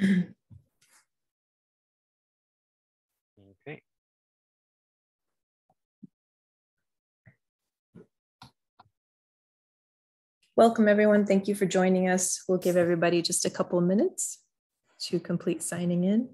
Okay. Welcome, everyone. Thank you for joining us. We'll give everybody just a couple minutes to complete signing in.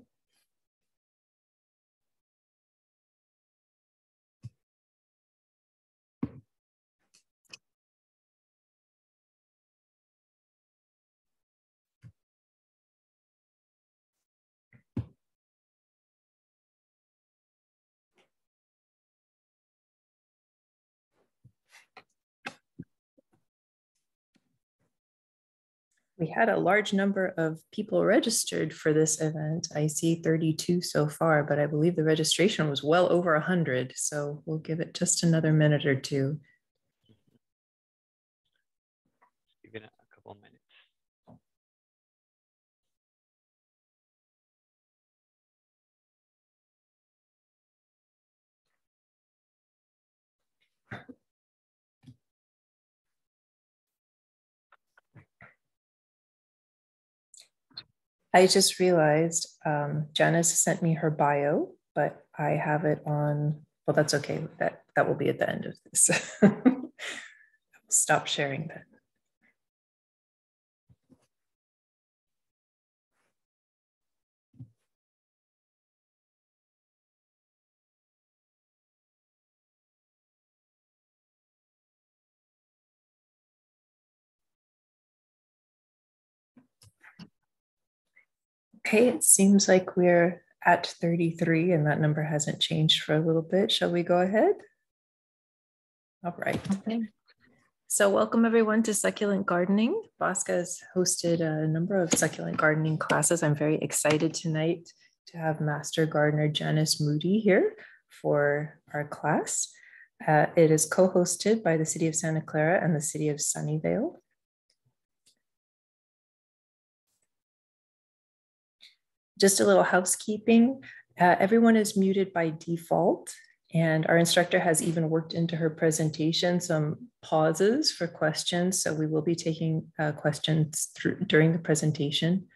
We had a large number of people registered for this event. I see 32 so far, but I believe the registration was well over 100. So we'll give it just another minute or two. Give it a couple minutes. I just realized um, Janice sent me her bio, but I have it on. Well, that's okay. That that will be at the end of this. Stop sharing that. Okay, it seems like we're at 33 and that number hasn't changed for a little bit. Shall we go ahead? All right. Okay. So welcome everyone to Succulent Gardening. BAWSCA has hosted a number of succulent gardening classes. I'm very excited tonight to have Master Gardener Janice Moody here for our class. Uh, it is co-hosted by the City of Santa Clara and the City of Sunnyvale. Just a little housekeeping. Uh, everyone is muted by default, and our instructor has even worked into her presentation some pauses for questions. So we will be taking uh, questions through, during the presentation.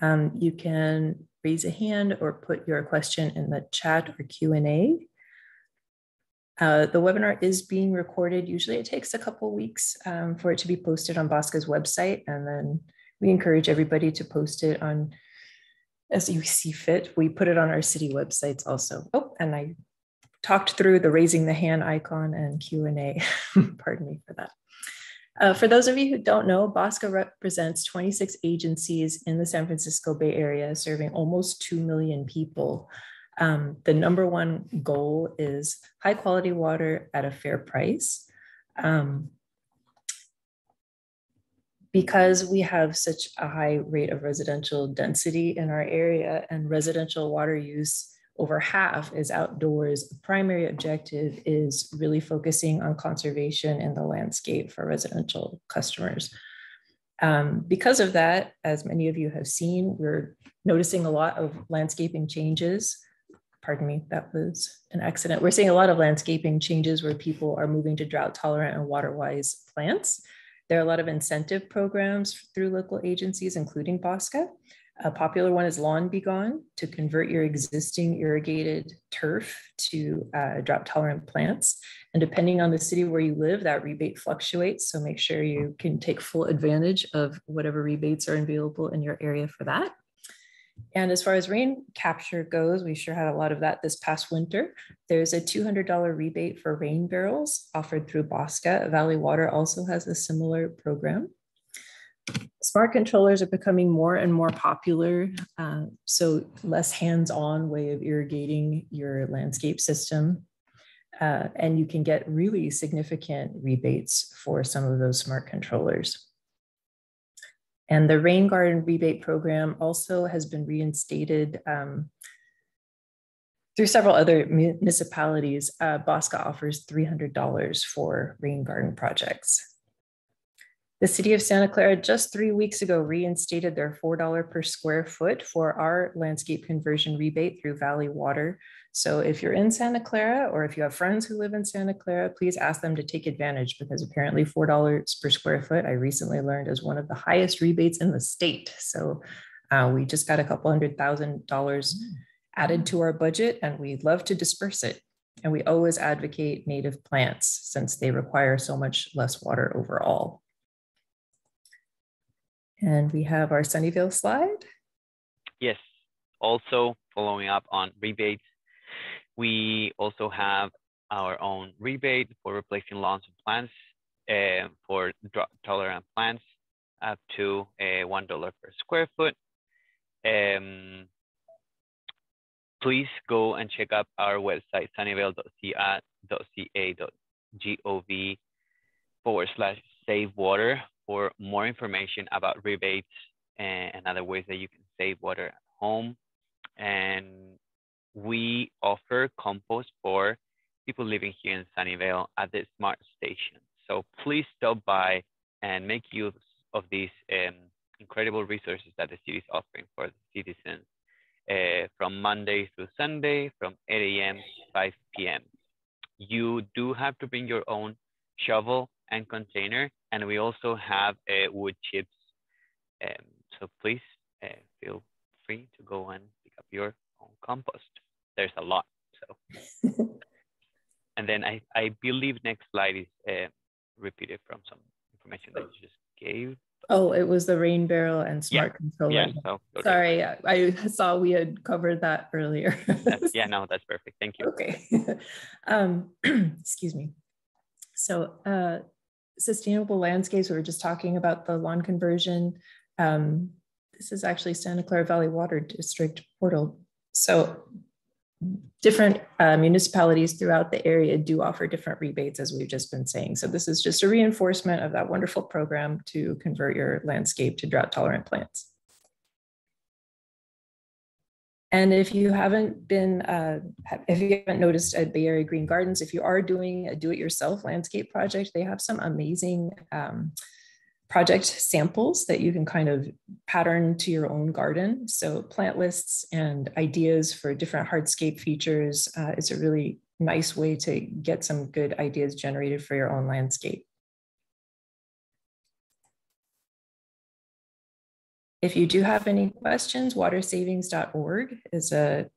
Um, you can raise a hand or put your question in the chat or Q&A. Uh, the webinar is being recorded. Usually it takes a couple weeks um, for it to be posted on BAWSCA's website. And then we encourage everybody to post it on as you see fit. We put it on our city websites also. Oh, and I talked through the raising the hand icon and Q&A. Pardon me for that. Uh, for those of you who don't know, BAWSCA represents 26 agencies in the San Francisco Bay Area, serving almost 2 million people. Um, the number one goal is high quality water at a fair price. Um, because we have such a high rate of residential density in our area and residential water use over half is outdoors, the primary objective is really focusing on conservation in the landscape for residential customers. Um, because of that, as many of you have seen, we're noticing a lot of landscaping changes. Pardon me, that was an accident. We're seeing a lot of landscaping changes where people are moving to drought tolerant and water wise plants. There are a lot of incentive programs through local agencies, including BAWSCA. A popular one is Lawn Be Gone to convert your existing irrigated turf to uh, drought tolerant plants. And depending on the city where you live, that rebate fluctuates. So make sure you can take full advantage of whatever rebates are available in your area for that. And as far as rain capture goes, we sure had a lot of that this past winter. There's a $200 rebate for rain barrels offered through BAWSCA. Valley Water also has a similar program. Smart controllers are becoming more and more popular. Uh, so less hands-on way of irrigating your landscape system. Uh, and you can get really significant rebates for some of those smart controllers. And the Rain Garden rebate program also has been reinstated um, through several other municipalities. Uh, BAWSCA offers $300 for rain garden projects. The city of Santa Clara just three weeks ago reinstated their $4 per square foot for our landscape conversion rebate through Valley Water. So if you're in Santa Clara or if you have friends who live in Santa Clara, please ask them to take advantage because apparently $4 per square foot, I recently learned is one of the highest rebates in the state. So Uh, we just got a couple hundred thousand dollars added to our budget and we'd love to disperse it. And we always advocate native plants since they require so much less water overall. And we have our Sunnyvale slide. Yes, also following up on rebates, we also have our own rebate for replacing lawns and plants uh, for drought tolerant plants up to uh, $1 per square foot. Um, please go and check out our website, sunnyvale.ca.gov forward slash save water for more information about rebates and, and other ways that you can save water at home. And we offer compost for people living here in Sunnyvale at the Smart Station. So please stop by and make use of these um, incredible resources that the city is offering for the citizens uh, from Monday through Sunday from 8 a.m. to 5 p.m. You do have to bring your own shovel and container, and we also have uh, wood chips. Um, so please uh, feel free to go and pick up your own compost. There's a lot. So, and then I, I believe next slide is uh, repeated from some information that you just gave. Oh, it was the rain barrel and smart yeah. controller. Yeah, so, okay. Sorry, I saw we had covered that earlier. yeah, no, that's perfect. Thank you. Okay. um, excuse me. So, uh, sustainable landscapes, we were just talking about the lawn conversion. Um, this is actually Santa Clara Valley Water District portal. So different uh, municipalities throughout the area do offer different rebates, as we've just been saying. So this is just a reinforcement of that wonderful program to convert your landscape to drought tolerant plants. And if you haven't been, uh, if you haven't noticed at Bay Area Green Gardens, if you are doing a do-it-yourself landscape project, they have some amazing um, project samples that you can kind of pattern to your own garden. So plant lists and ideas for different hardscape features uh, is a really nice way to get some good ideas generated for your own landscape. If you do have any questions, watersavings.org is a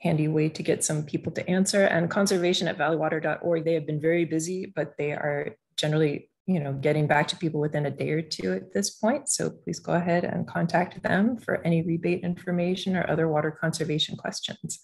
handy way to get some people to answer and conservation at valleywater.org. They have been very busy, but they are generally you know, getting back to people within a day or two at this point. So please go ahead and contact them for any rebate information or other water conservation questions.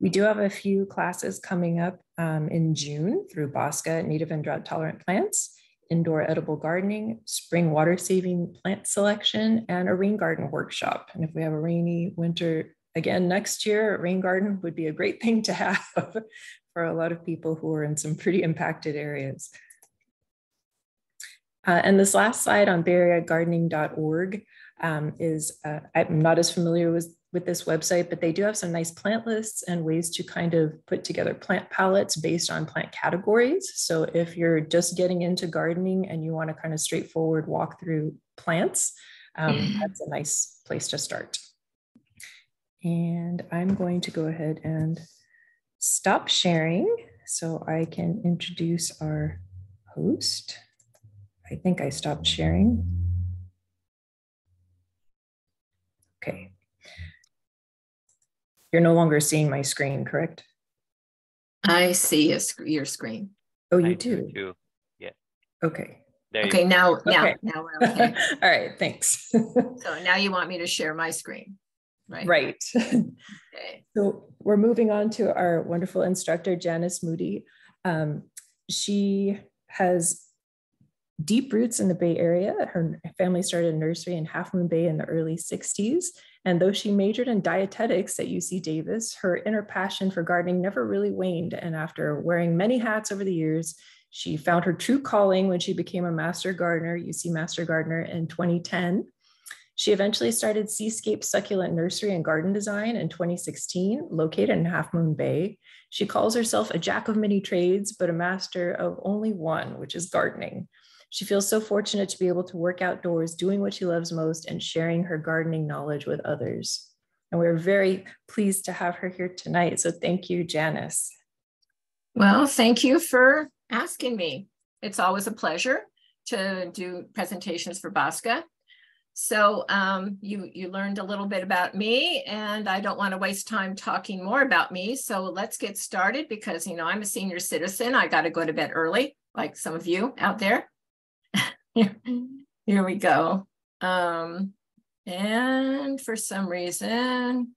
We do have a few classes coming up um, in June through BAWSCA, Native and Drought Tolerant Plants, Indoor Edible Gardening, Spring Water Saving Plant Selection, and a Rain Garden Workshop. And if we have a rainy winter again next year, a rain garden would be a great thing to have for a lot of people who are in some pretty impacted areas. Uh, and this last slide on bayareagardening.org um, is, uh, I'm not as familiar with, with this website, but they do have some nice plant lists and ways to kind of put together plant palettes based on plant categories. So if you're just getting into gardening and you want to kind of straightforward walk through plants, um, mm-hmm. that's a nice place to start. And I'm going to go ahead and stop sharing so I can introduce our host. I think I stopped sharing. Okay. You're no longer seeing my screen, correct? I see sc your screen. Oh, you I do? do. Yeah. Okay. There okay, now, now, okay. now we're okay. All right, thanks. so now you want me to share my screen right? Right. okay. So we're moving on to our wonderful instructor, Janice Moody. Um, she has deep roots in the Bay Area. Her family started a nursery in Half Moon Bay in the early 60s. And though she majored in dietetics at UC Davis, her inner passion for gardening never really waned. And after wearing many hats over the years, she found her true calling when she became a master gardener, UC Master Gardener in 2010. She eventually started Seascape Succulent Nursery and Garden Design in 2016, located in Half Moon Bay. She calls herself a jack of many trades, but a master of only one, which is gardening. She feels so fortunate to be able to work outdoors, doing what she loves most, and sharing her gardening knowledge with others. And we're very pleased to have her here tonight. So thank you, Janice. Well, thank you for asking me. It's always a pleasure to do presentations for BAWSCA. So um, you, you learned a little bit about me and I don't want to waste time talking more about me. So let's get started because, you know, I'm a senior citizen. I got to go to bed early, like some of you out there. Here we go. Um, and for some reason,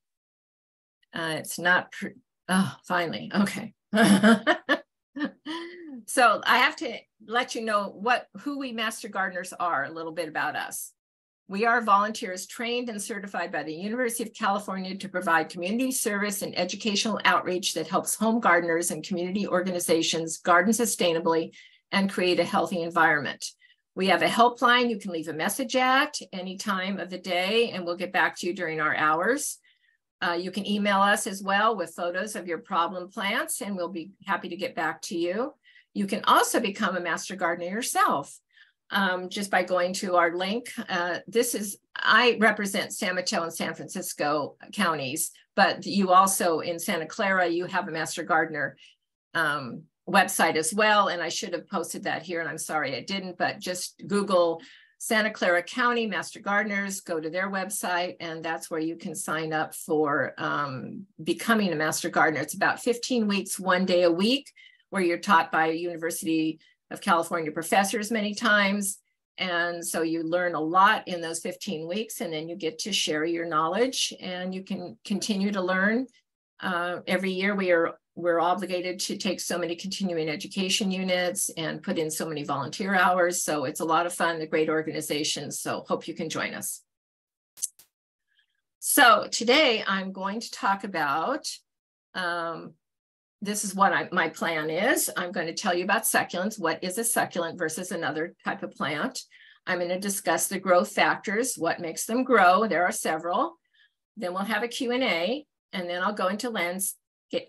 uh, it's not, oh, finally, okay. so I have to let you know what who we master gardeners are, a little bit about us. We are volunteers trained and certified by the University of California to provide community service and educational outreach that helps home gardeners and community organizations garden sustainably and create a healthy environment. We have a helpline you can leave a message at any time of the day, and we'll get back to you during our hours. Uh, you can email us as well with photos of your problem plants, and we'll be happy to get back to you. You can also become a master gardener yourself um, just by going to our link. Uh, this is, I represent San Mateo and San Francisco counties, but you also in Santa Clara, you have a master gardener um, website as well. And I should have posted that here and I'm sorry I didn't, but just Google Santa Clara County Master Gardeners, go to their website, and that's where you can sign up for um, becoming a Master Gardener. It's about 15 weeks, one day a week, where you're taught by a University of California professors many times. And so you learn a lot in those 15 weeks, and then you get to share your knowledge and you can continue to learn. Uh, every year we are we're obligated to take so many continuing education units and put in so many volunteer hours. So it's a lot of fun, a great organization. So hope you can join us. So today I'm going to talk about um, this is what I, my plan is. I'm going to tell you about succulents. What is a succulent versus another type of plant? I'm going to discuss the growth factors, what makes them grow. There are several. Then we'll have a Q&A, and then I'll go into lands,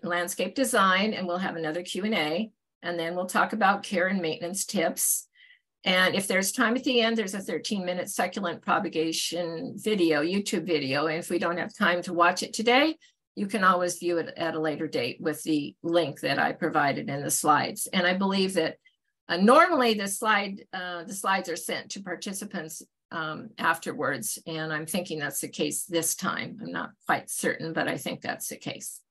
landscape design, and we'll have another Q&A. And then we'll talk about care and maintenance tips. And if there's time at the end, there's a 13 minute succulent propagation video, YouTube video. And if we don't have time to watch it today, you can always view it at a later date with the link that I provided in the slides. And I believe that uh, normally the slide, uh, the slides are sent to participants um, afterwards. And I'm thinking that's the case this time. I'm not quite certain, but I think that's the case.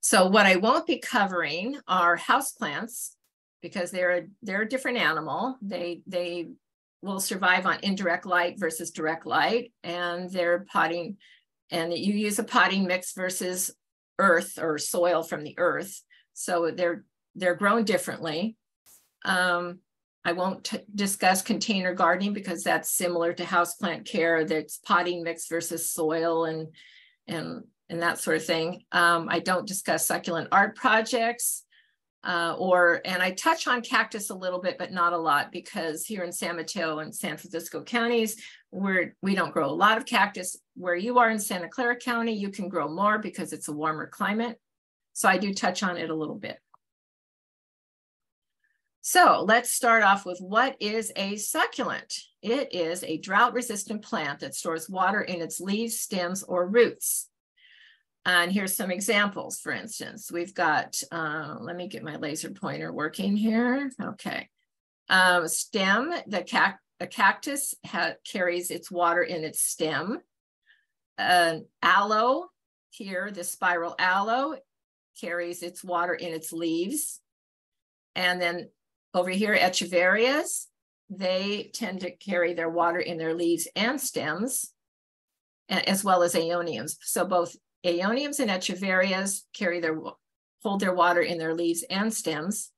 So what I won't be covering are houseplants because they're a, they're a different animal. They, they will survive on indirect light versus direct light and they're potting and that you use a potting mix versus earth or soil from the earth. So they're they're grown differently. Um, I won't discuss container gardening because that's similar to houseplant care. That's potting mix versus soil and and and that sort of thing. Um, I don't discuss succulent art projects uh, or, and I touch on cactus a little bit, but not a lot because here in San Mateo and San Francisco counties, we're, we don't grow a lot of cactus. Where you are in Santa Clara County, you can grow more because it's a warmer climate. So I do touch on it a little bit. So let's start off with what is a succulent? It is a drought resistant plant that stores water in its leaves, stems, or roots. And here's some examples, for instance, we've got, uh, let me get my laser pointer working here. Okay. Um, stem, the cac a cactus carries its water in its stem. An aloe here, the spiral aloe carries its water in its leaves. And then over here, echeverias, they tend to carry their water in their leaves and stems, as well as aeoniums. So both Aeoniums and echeverias carry their hold their water in their leaves and stems.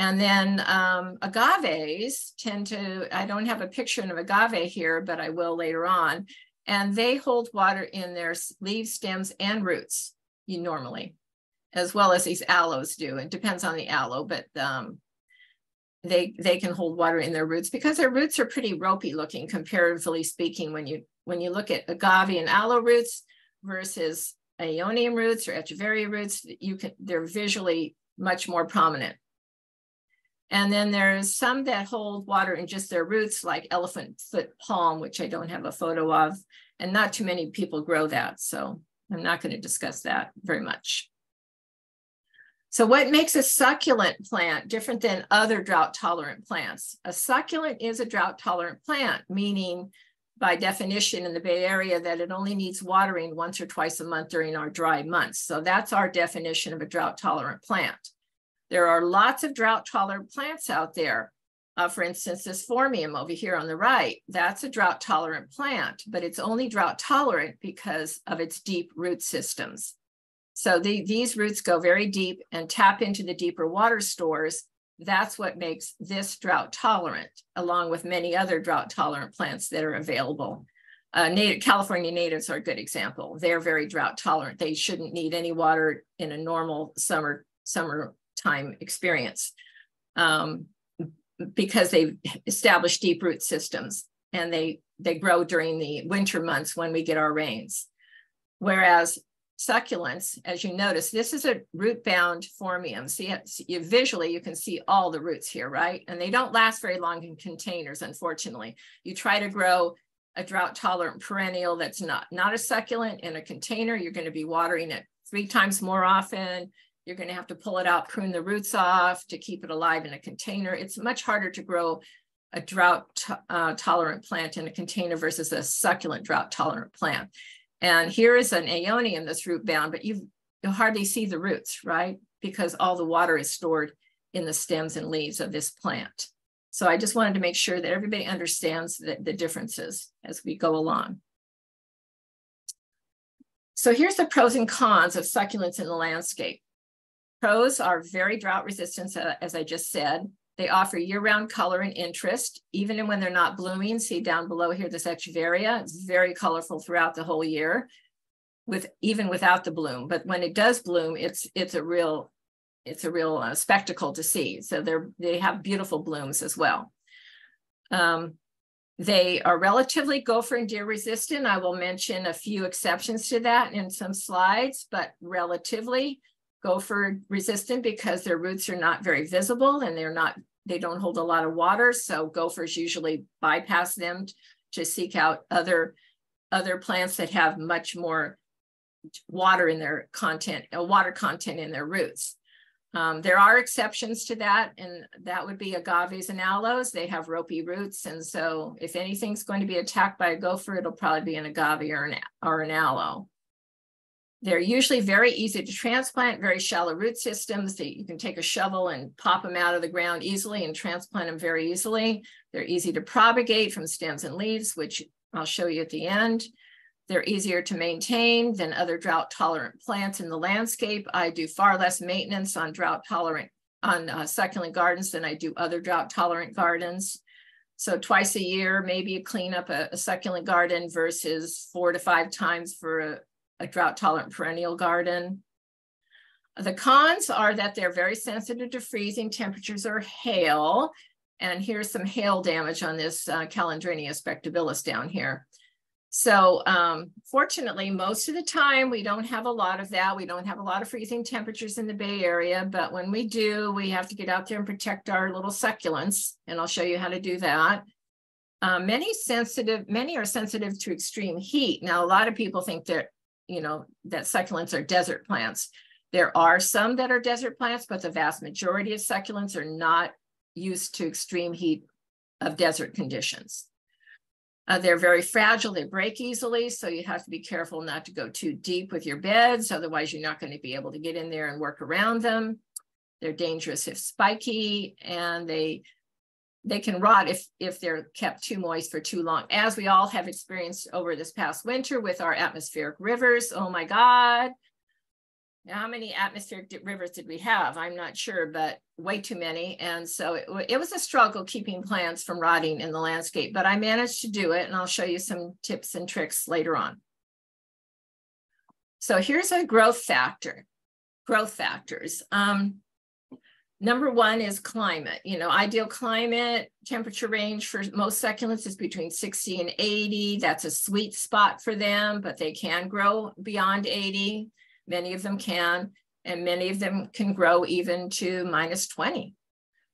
And then um, agaves tend to, I don't have a picture of agave here, but I will later on. And they hold water in their leaves, stems, and roots you normally, as well as these aloes do. It depends on the aloe, but um, they they can hold water in their roots because their roots are pretty ropey looking comparatively speaking when you when you look at agave and aloe roots versus aeonium roots or echeveria roots, you can they're visually much more prominent. And then there's some that hold water in just their roots, like elephant foot palm, which I don't have a photo of, and not too many people grow that. So I'm not going to discuss that very much. So what makes a succulent plant different than other drought tolerant plants? A succulent is a drought tolerant plant, meaning by definition in the Bay Area that it only needs watering once or twice a month during our dry months. So that's our definition of a drought tolerant plant. There are lots of drought tolerant plants out there. Uh, for instance, this phormium over here on the right, that's a drought tolerant plant, but it's only drought tolerant because of its deep root systems. So the, these roots go very deep and tap into the deeper water stores that's what makes this drought tolerant, along with many other drought tolerant plants that are available. Uh, native, California natives are a good example. They're very drought tolerant. They shouldn't need any water in a normal summer summer summertime experience um, because they've established deep root systems and they they grow during the winter months when we get our rains. Whereas succulents, as you notice, this is a root bound phormium. See, you, visually, you can see all the roots here, right? And they don't last very long in containers, unfortunately. You try to grow a drought tolerant perennial that's not, not a succulent in a container, you're going to be watering it three times more often. You're going to have to pull it out, prune the roots off to keep it alive in a container. It's much harder to grow a drought uh, tolerant plant in a container versus a succulent drought tolerant plant. And here is an aeonium that's root bound, but you you'll hardly see the roots, right? Because all the water is stored in the stems and leaves of this plant. So I just wanted to make sure that everybody understands the, the differences as we go along. So here's the pros and cons of succulents in the landscape. Pros are very drought resistant, uh, as I just said. They offer year-round color and interest, even when they're not blooming. See down below here, this echeveria, it's very colorful throughout the whole year, with even without the bloom. But when it does bloom, it's it's a real it's a real uh, spectacle to see. So they're they have beautiful blooms as well. Um, they are relatively gopher and deer resistant. I will mention a few exceptions to that in some slides, but relatively gopher resistant because their roots are not very visible and they're not they don't hold a lot of water, so gophers usually bypass them to seek out other, other plants that have much more water in their content, uh, water content in their roots. Um, there are exceptions to that, and that would be agaves and aloes. They have ropey roots, and so if anything's going to be attacked by a gopher, it'll probably be an agave or an, or an aloe. They're usually very easy to transplant, very shallow root systems that you can take a shovel and pop them out of the ground easily and transplant them very easily. They're easy to propagate from stems and leaves, which I'll show you at the end. They're easier to maintain than other drought tolerant plants in the landscape. I do far less maintenance on drought tolerant on uh, succulent gardens than I do other drought tolerant gardens. So twice a year, maybe you clean up a, a, succulent garden versus four to five times for a, a drought tolerant perennial garden. The cons are that they're very sensitive to freezing temperatures or hail. And here's some hail damage on this uh, spectabilis down here. So um, fortunately, most of the time, we don't have a lot of that. We don't have a lot of freezing temperatures in the Bay Area, but when we do, we have to get out there and protect our little succulents. And I'll show you how to do that. Uh, many sensitive, many are sensitive to extreme heat. Now, a lot of people think that you know, that succulents are desert plants. There are some that are desert plants, but the vast majority of succulents are not used to extreme heat of desert conditions. Uh, they're very fragile, they break easily, so you have to be careful not to go too deep with your beds, otherwise you're not going to be able to get in there and work around them. They're dangerous if spiky, and they they can rot if if they're kept too moist for too long. As we all have experienced over this past winter with our atmospheric rivers oh my god. How many atmospheric rivers did we have? I'm not sure but way too many. And so it, it was a struggle keeping plants from rotting in the landscape but i managed to do it and i'll show you some tips and tricks later on. So here's a growth factor growth factors. Um, Number one is climate. You know, ideal climate temperature range for most succulents is between 60 and 80. That's a sweet spot for them, but they can grow beyond 80. Many of them can, and many of them can grow even to minus 20.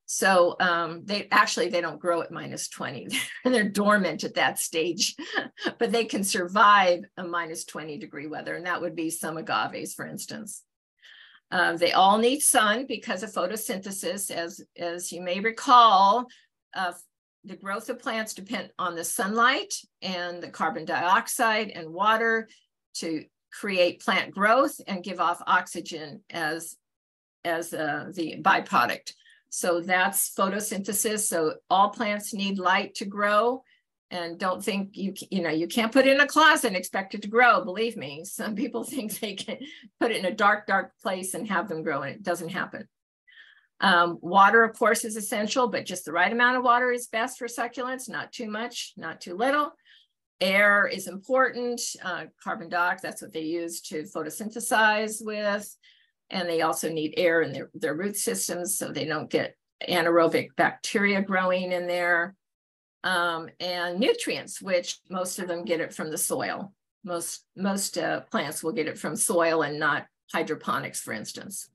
So um, they actually they don't grow at minus 20. and They're dormant at that stage, but they can survive a minus 20 degree weather, and that would be some agaves, for instance. Uh, they all need sun because of photosynthesis. As, as you may recall, uh, the growth of plants depend on the sunlight and the carbon dioxide and water to create plant growth and give off oxygen as, as uh, the byproduct. So that's photosynthesis. So all plants need light to grow and don't think you you know you can't put it in a closet and expect it to grow believe me. Some people think they can put it in a dark dark place and have them grow and it doesn't happen. Um, water of course is essential but just the right amount of water is best for succulents not too much not too little. Air is important uh, carbon dioxide that's what they use to photosynthesize with. And they also need air in their, their root systems so they don't get anaerobic bacteria growing in there um, and nutrients, which most of them get it from the soil. Most, most uh, plants will get it from soil and not hydroponics, for instance.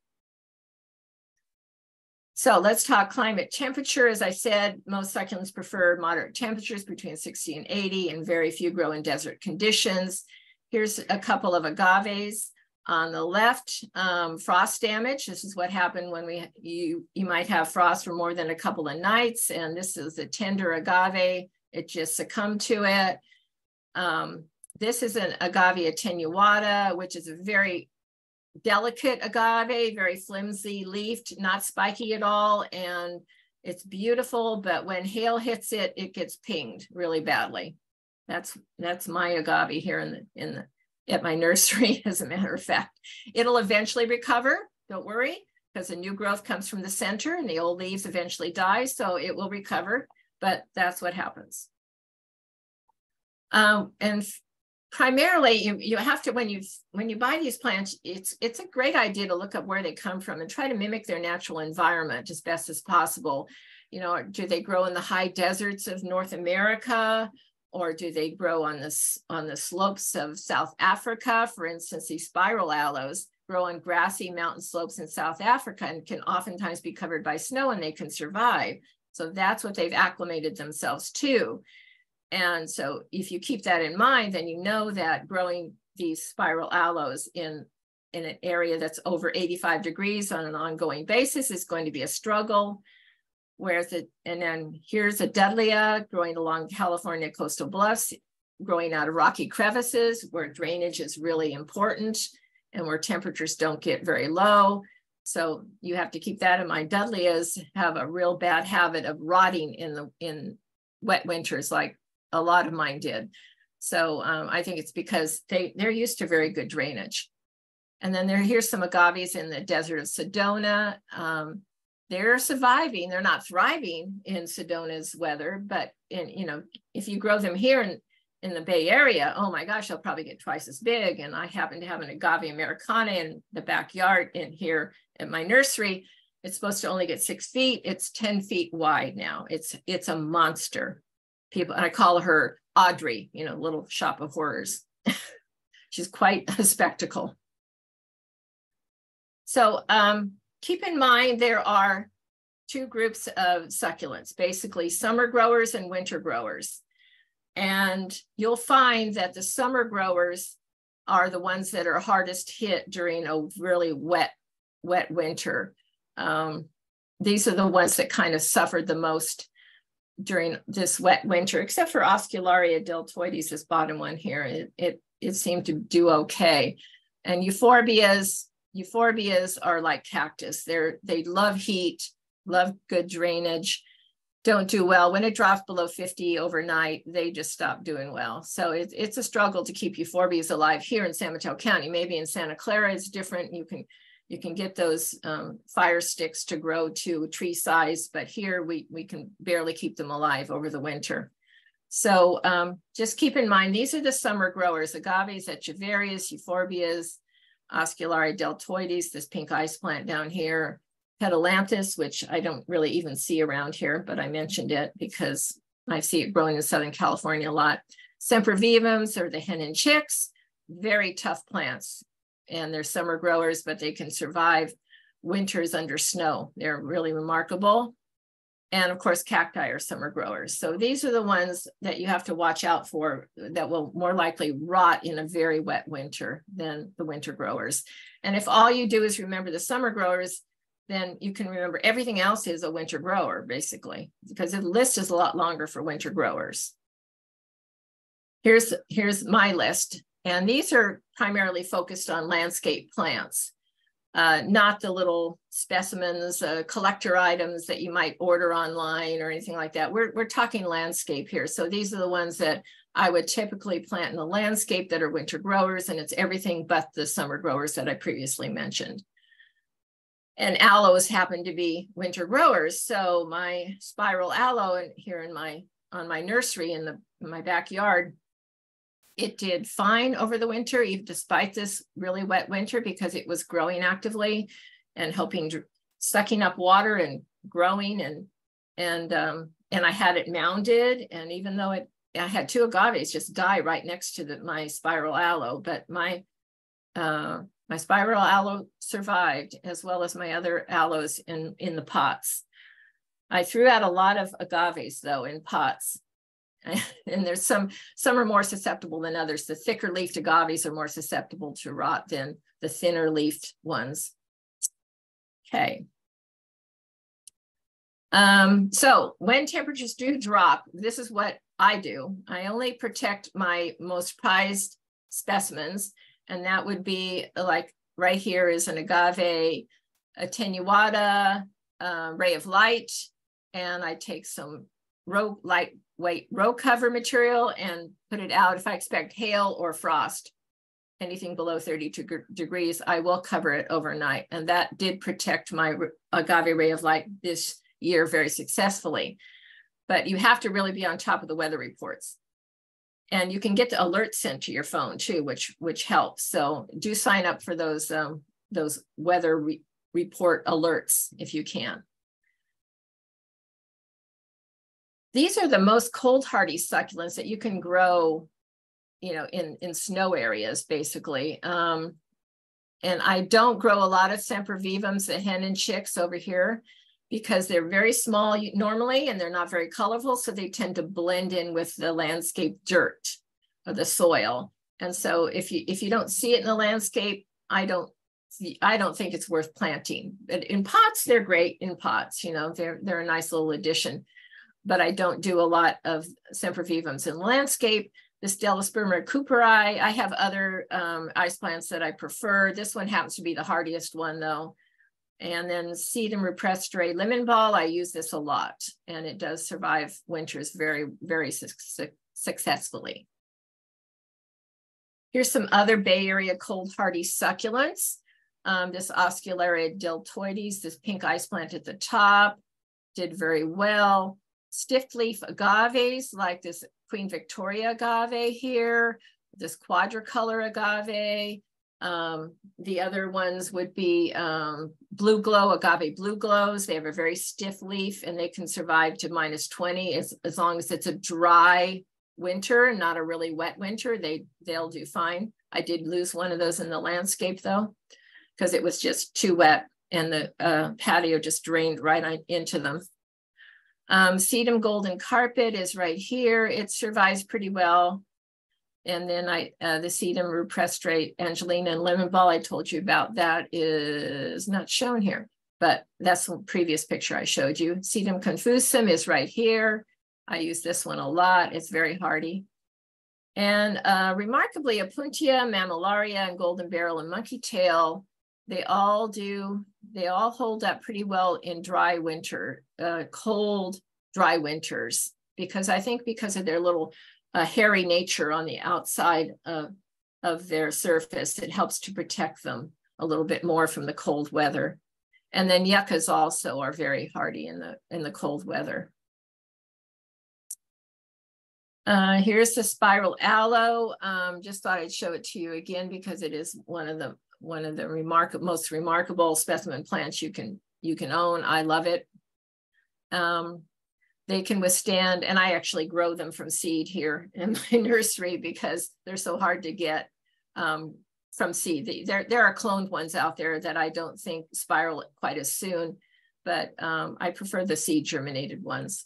So let's talk climate temperature. As I said, most succulents prefer moderate temperatures between 60 and 80 and very few grow in desert conditions. Here's a couple of agaves. On the left, um, frost damage. This is what happened when we you you might have frost for more than a couple of nights, and this is a tender agave. It just succumbed to it. Um, this is an agave attenuata, which is a very delicate agave, very flimsy leafed, not spiky at all, and it's beautiful. But when hail hits it, it gets pinged really badly. That's that's my agave here in the in the at my nursery, as a matter of fact. It'll eventually recover, don't worry, because the new growth comes from the center and the old leaves eventually die, so it will recover, but that's what happens. Um, and primarily you, you have to when you when you buy these plants it's it's a great idea to look up where they come from and try to mimic their natural environment as best as possible you know do they grow in the high deserts of north america or do they grow on this on the slopes of South Africa? For instance, these spiral aloes grow on grassy mountain slopes in South Africa and can oftentimes be covered by snow and they can survive. So that's what they've acclimated themselves to. And so if you keep that in mind, then you know that growing these spiral aloes in, in an area that's over 85 degrees on an ongoing basis is going to be a struggle. Whereas it, and then here's a Dudleya growing along California coastal bluffs, growing out of rocky crevices where drainage is really important and where temperatures don't get very low. So you have to keep that in mind. Dudleyas have a real bad habit of rotting in the in wet winters, like a lot of mine did. So um, I think it's because they they're used to very good drainage. And then there here's some agaves in the desert of Sedona. Um, they're surviving. They're not thriving in Sedona's weather, but in, you know, if you grow them here in, in the Bay Area, oh my gosh, they'll probably get twice as big. And I happen to have an agave americana in the backyard in here at my nursery. It's supposed to only get six feet. It's 10 feet wide now. It's it's a monster. People, and I call her Audrey, you know, little shop of horrors. She's quite a spectacle. So um, keep in mind there are two groups of succulents, basically summer growers and winter growers. And you'll find that the summer growers are the ones that are hardest hit during a really wet, wet winter. Um, these are the ones that kind of suffered the most during this wet winter, except for Oscularia deltoides, this bottom one here. It, it, it seemed to do okay. And euphorbias, euphorbias are like cactus. They're they love heat, love good drainage, don't do well. When it drops below 50 overnight, they just stop doing well. So it, it's a struggle to keep euphorbias alive here in San Mateo County. Maybe in Santa Clara it's different. You can you can get those um, fire sticks to grow to tree size, but here we, we can barely keep them alive over the winter. So um, just keep in mind, these are the summer growers, agaves, echeverias, euphorbias, Oscularia deltoides, this pink ice plant down here, Pedilanthus, which I don't really even see around here, but I mentioned it because I see it growing in Southern California a lot. Sempervivums or the hen and chicks, very tough plants. And they're summer growers, but they can survive winters under snow. They're really remarkable. And of course, cacti are summer growers. So these are the ones that you have to watch out for that will more likely rot in a very wet winter than the winter growers. And if all you do is remember the summer growers, then you can remember everything else is a winter grower, basically, because the list is a lot longer for winter growers. Here's, here's my list. And these are primarily focused on landscape plants, uh, not the little specimens, uh, collector items that you might order online or anything like that. We're, we're talking landscape here. So these are the ones that I would typically plant in the landscape that are winter growers, and it's everything but the summer growers that I previously mentioned. And aloes happen to be winter growers. So my spiral aloe here in my on my nursery in the in my backyard it did fine over the winter, even despite this really wet winter, because it was growing actively and helping sucking up water and growing and and um, and I had it mounded. And even though it, I had two agaves just die right next to the, my spiral aloe, but my uh, my spiral aloe survived as well as my other aloes in in the pots. I threw out a lot of agaves though in pots and there's some some are more susceptible than others. The thicker leafed agaves are more susceptible to rot than the thinner leafed ones. Okay. Um, so when temperatures do drop, this is what I do. I only protect my most prized specimens, and that would be like right here is an agave attenuata, uh, ray of light, and I take some row lightweight row cover material and put it out. If I expect hail or frost, anything below 32 degrees, I will cover it overnight. And that did protect my agave ray of light this year very successfully. But you have to really be on top of the weather reports. And you can get the alerts sent to your phone too, which which helps. So do sign up for those um, those weather re report alerts if you can. These are the most cold hardy succulents that you can grow, you know, in, in snow areas, basically. Um, and I don't grow a lot of sempervivums, the hen and chicks over here, because they're very small normally and they're not very colorful. So they tend to blend in with the landscape dirt or the soil. And so if you if you don't see it in the landscape, I don't I don't think it's worth planting. But in pots, they're great in pots. You know, they're they're a nice little addition but I don't do a lot of sempervivums in landscape. This Delosperma cooperi, I have other um, ice plants that I prefer. This one happens to be the hardiest one though. And then seed Sedum rupestre lemon ball, I use this a lot and it does survive winters very, very su su successfully. Here's some other Bay Area cold hardy succulents. Um, this Oscularia deltoides, this pink ice plant at the top, did very well stiff leaf agaves like this Queen Victoria agave here, this quadricolor agave. Um, the other ones would be um, blue glow, agave blue glows. They have a very stiff leaf and they can survive to minus 20 as, as long as it's a dry winter, and not a really wet winter, they, they'll do fine. I did lose one of those in the landscape though, because it was just too wet and the uh, patio just drained right into them. Um, sedum golden carpet is right here. It survives pretty well. And then I, uh, the sedum rupestre Angelina and lemon ball I told you about that is not shown here, but that's the previous picture I showed you. Sedum confusum is right here. I use this one a lot. It's very hardy. And uh, remarkably, Opuntia, Mammillaria, and Golden Barrel and Monkey Tail, they all do they all hold up pretty well in dry winter, uh, cold, dry winters, because I think because of their little uh, hairy nature on the outside of, of their surface, it helps to protect them a little bit more from the cold weather. And then yuccas also are very hardy in the, in the cold weather. Uh, here's the spiral aloe. Um, just thought I'd show it to you again because it is one of the one of the remarkable, most remarkable specimen plants you can you can own. I love it. Um, they can withstand, and I actually grow them from seed here in my nursery because they're so hard to get um, from seed. There, there are cloned ones out there that I don't think spiral quite as soon, but um, I prefer the seed germinated ones.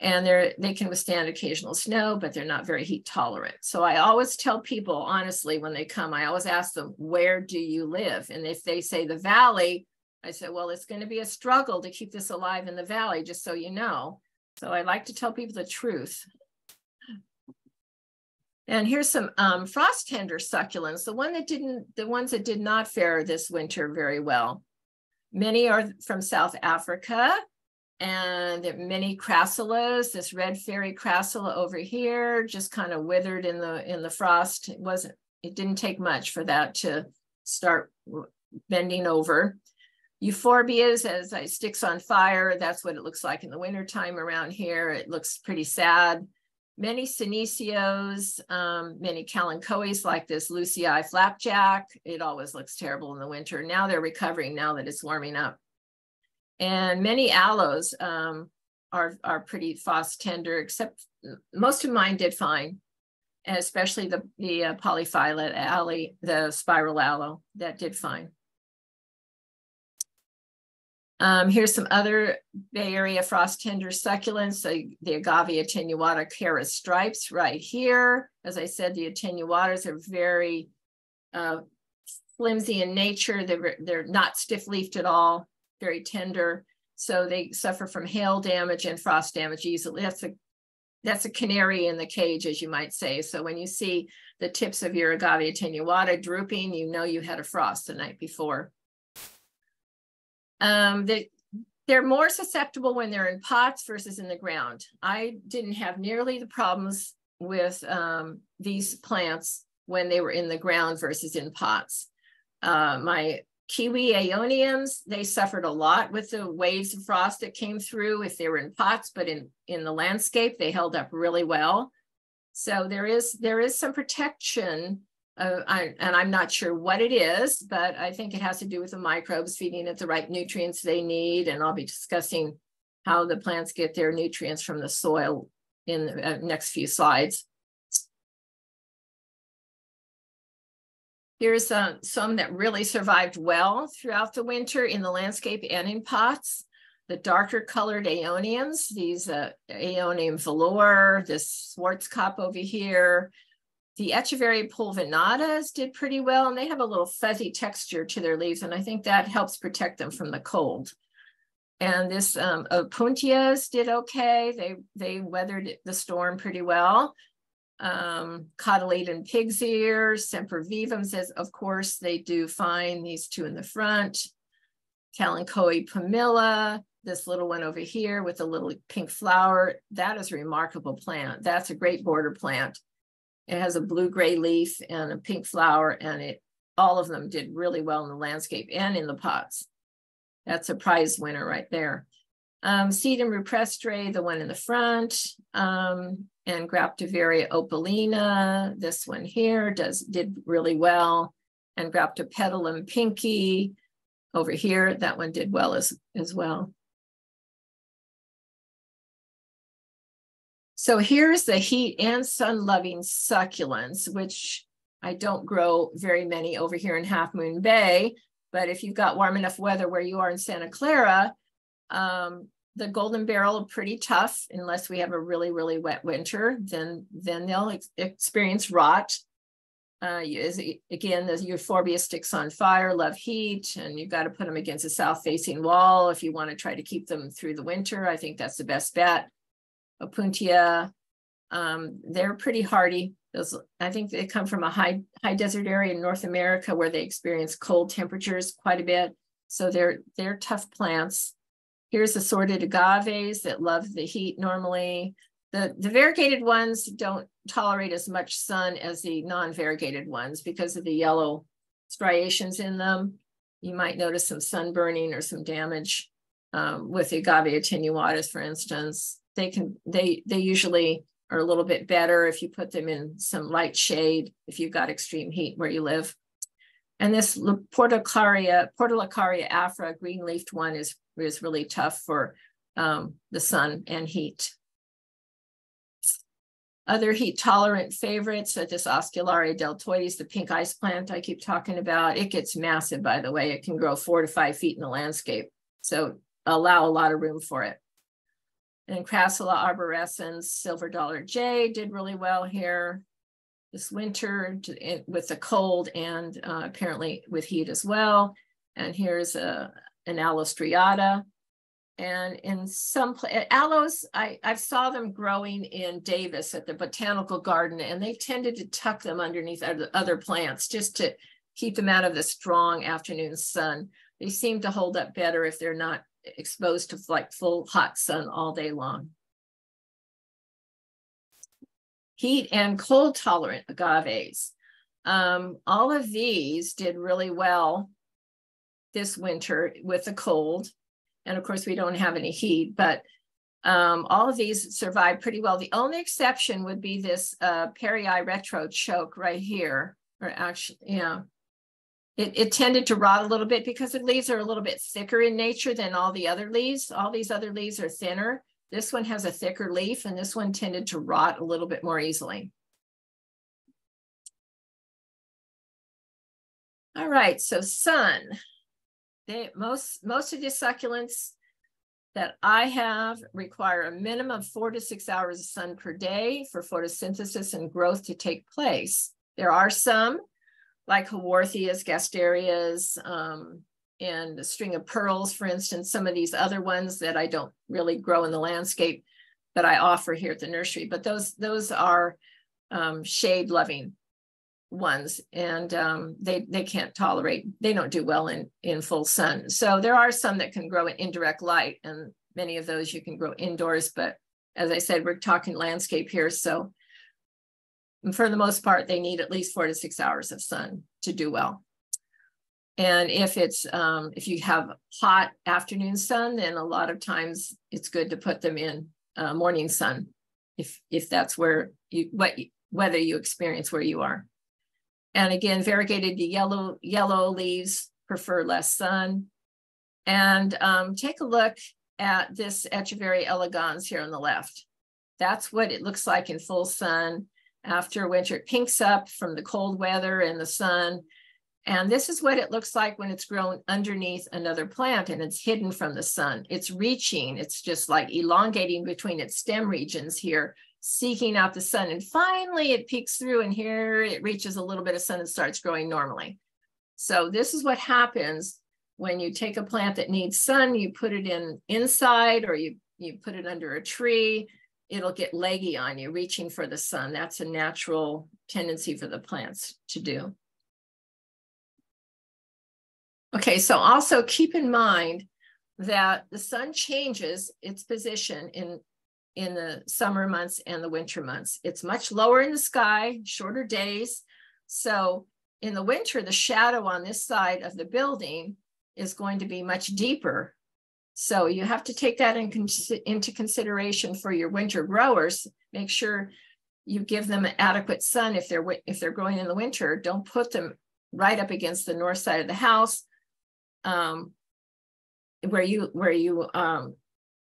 And they're, they can withstand occasional snow, but they're not very heat tolerant. So I always tell people, honestly, when they come, I always ask them, where do you live? And if they say the valley, I said, well, it's going to be a struggle to keep this alive in the valley, just so you know. So I like to tell people the truth. And here's some um, frost tender succulents, the one that didn't, the ones that did not fare this winter very well. Many are from South Africa and many crassulas, this red fairy crassula over here, just kind of withered in the in the frost. It wasn't, it didn't take much for that to start bending over. Euphorbias as I sticks on fire, that's what it looks like in the wintertime around here. It looks pretty sad many Senecios, um, many Kalanchoes like this luciae flapjack. It always looks terrible in the winter. Now they're recovering now that it's warming up. And many aloes um, are, are pretty frost tender, except most of mine did fine, especially the, the uh, polyphylla aloe, the spiral aloe that did fine. Um, here's some other Bay Area frost tender succulents, the, the Agave attenuata Kara stripes right here. As I said, the attenuatas are very uh, flimsy in nature. They're, they're not stiff leafed at all, very tender. So they suffer from hail damage and frost damage easily. That's a that's a canary in the cage, as you might say. So when you see the tips of your agave attenuata drooping, you know you had a frost the night before. Um, they, they're more susceptible when they're in pots versus in the ground. I didn't have nearly the problems with um, these plants when they were in the ground versus in pots. Uh, my kiwi aeoniums, they suffered a lot with the waves of frost that came through if they were in pots, but in, in the landscape, they held up really well. So there is, there is some protection uh, I, and I'm not sure what it is, but I think it has to do with the microbes feeding it the right nutrients they need. And I'll be discussing how the plants get their nutrients from the soil in the uh, next few slides. Here's uh, some that really survived well throughout the winter in the landscape and in pots. The darker colored aeoniums, these uh, aeonium velour, this Schwarzkopf over here, the Echeveria pulvinatas did pretty well, and they have a little fuzzy texture to their leaves, and I think that helps protect them from the cold. And this um, Opuntias did okay. They they weathered the storm pretty well. Um, Cotyledon pig's ears, sempervivum says, of course, they do fine. These two in the front. Kalanchoe pumila, this little one over here with a little pink flower. That is a remarkable plant. That's a great border plant. It has a blue-gray leaf and a pink flower, and it all of them did really well in the landscape and in the pots. That's a prize winner right there. Um, Sedum rupestre, the one in the front, um, and Graptoveria opalina, this one here does did really well, and Graptopetalum pinky over here, that one did well as, as well. So here's the heat and sun loving succulents, which I don't grow very many over here in Half Moon Bay. But if you've got warm enough weather where you are in Santa Clara, um, the golden barrel are pretty tough unless we have a really, really wet winter, then, then they'll ex experience rot. Uh, is, again, the euphorbia sticks on fire, love heat, and you've got to put them against a south facing wall if you want to try to keep them through the winter. I think that's the best bet. Opuntia. Um, they're pretty hardy. Those, I think they come from a high, high desert area in North America where they experience cold temperatures quite a bit. So they're, they're tough plants. Here's assorted agaves that love the heat normally. The, the variegated ones don't tolerate as much sun as the non-variegated ones because of the yellow striations in them. You might notice some sunburning or some damage um, with the agave attenuatus, for instance they can they they usually are a little bit better if you put them in some light shade if you've got extreme heat where you live. And this Portulacaria, Portulacaria afra green leafed one is, is really tough for um, the sun and heat. Other heat tolerant favorites, such as Oscularia deltoides, the pink ice plant I keep talking about. It gets massive, by the way. It can grow four to five feet in the landscape. So allow a lot of room for it. And Crassula arborescens, silver dollar jade did really well here this winter eh, with the cold and uh, apparently with heat as well. And here's a, an Aloe striata. And in some eh, aloes, I, I saw them growing in Davis at the botanical garden, and they tended to tuck them underneath other plants just to keep them out of the strong afternoon sun. They seem to hold up better if they're not exposed to like full hot sun all day long. Heat and cold tolerant agaves. Um, all of these did really well this winter with the cold. And of course, we don't have any heat, but um, all of these survived pretty well. The only exception would be this uh, retro choke right here, or actually, yeah, it, it tended to rot a little bit because the leaves are a little bit thicker in nature than all the other leaves. All these other leaves are thinner. This one has a thicker leaf and this one tended to rot a little bit more easily. All right, so sun. They, most, most of the succulents that I have require a minimum of four to six hours of sun per day for photosynthesis and growth to take place. There are some like Haworthias, Gasterias, um, and a string of pearls, for instance, some of these other ones that I don't really grow in the landscape that I offer here at the nursery, but those, those are um, shade loving ones and um, they, they can't tolerate, they don't do well in, in full sun. So there are some that can grow in indirect light and many of those you can grow indoors, but as I said, we're talking landscape here. So and for the most part, they need at least four to six hours of sun to do well. And if it's um, if you have hot afternoon sun, then a lot of times it's good to put them in uh, morning sun, if if that's where you what whether you experience where you are. And again, variegated yellow yellow leaves prefer less sun. And um, take a look at this Echeveria elegans here on the left. That's what it looks like in full sun after winter. It pinks up from the cold weather and the sun. And this is what it looks like when it's grown underneath another plant and it's hidden from the sun. It's reaching, it's just like elongating between its stem regions here, seeking out the sun. And finally it peeks through and here it reaches a little bit of sun and starts growing normally. So this is what happens when you take a plant that needs sun, you put it in inside or you, you put it under a tree it'll get leggy on you, reaching for the sun. That's a natural tendency for the plants to do. Okay, so also keep in mind that the sun changes its position in, in the summer months and the winter months. It's much lower in the sky, shorter days. So in the winter, the shadow on this side of the building is going to be much deeper so you have to take that in into consideration for your winter growers. Make sure you give them adequate sun if they're if they're growing in the winter. Don't put them right up against the north side of the house, um, where you where you um,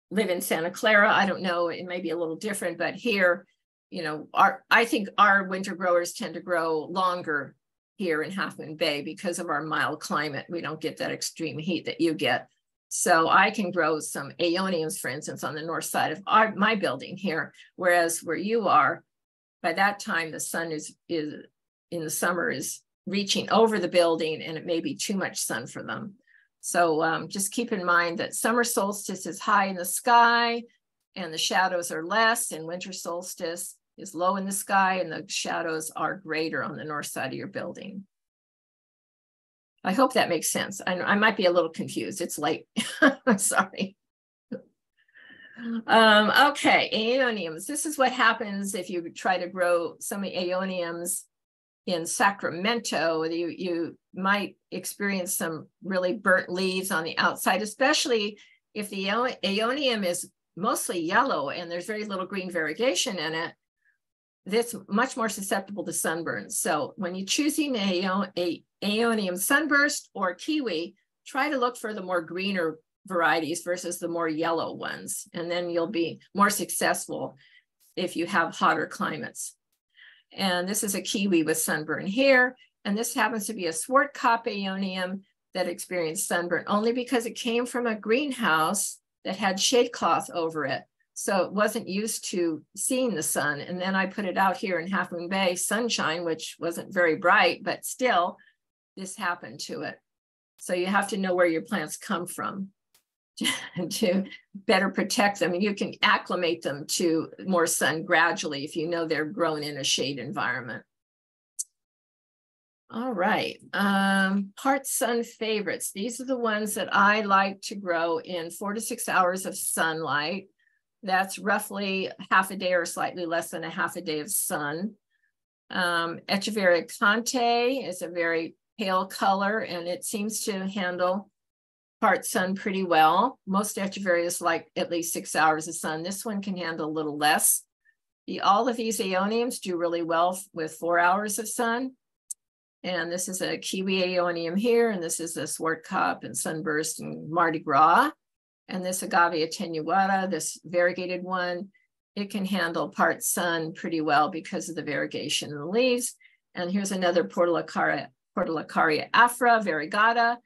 live in Santa Clara. I don't know; it may be a little different, but here, you know, our I think our winter growers tend to grow longer here in Half Moon Bay because of our mild climate. We don't get that extreme heat that you get. So I can grow some aeoniums, for instance, on the north side of our, my building here, whereas where you are, by that time the sun is is in the summer is reaching over the building and it may be too much sun for them. So um, just keep in mind that summer solstice is high in the sky and the shadows are less and winter solstice is low in the sky and the shadows are greater on the north side of your building. I hope that makes sense. I, I might be a little confused. It's late. I'm sorry. Um, okay, aeoniums. This is what happens if you try to grow some aeoniums in Sacramento. You, you might experience some really burnt leaves on the outside, especially if the aeonium is mostly yellow and there's very little green variegation in it that's much more susceptible to sunburns. So when you're choosing a, a aeonium sunburst or kiwi, try to look for the more greener varieties versus the more yellow ones. And then you'll be more successful if you have hotter climates. And this is a kiwi with sunburn here. And this happens to be a Swartkop aeonium. that experienced sunburn only because it came from a greenhouse that had shade cloth over it. So it wasn't used to seeing the sun. And then I put it out here in Half Moon Bay, sunshine, which wasn't very bright, but still this happened to it. So you have to know where your plants come from to better protect them. You can acclimate them to more sun gradually if you know they're grown in a shade environment. All right, um, part sun favorites. These are the ones that I like to grow in four to six hours of sunlight. That's roughly half a day or slightly less than a half a day of sun. Um, Echeveria cante is a very pale color and it seems to handle part sun pretty well. Most Echeverias like at least six hours of sun. This one can handle a little less. The, all of these aeoniums do really well with four hours of sun. And this is a kiwi aeonium here, and this is a Swartkop and Sunburst and Mardi Gras. And this agave attenuata, this variegated one, it can handle part sun pretty well because of the variegation in the leaves. And here's another Portulacaria, Portulacaria afra variegata.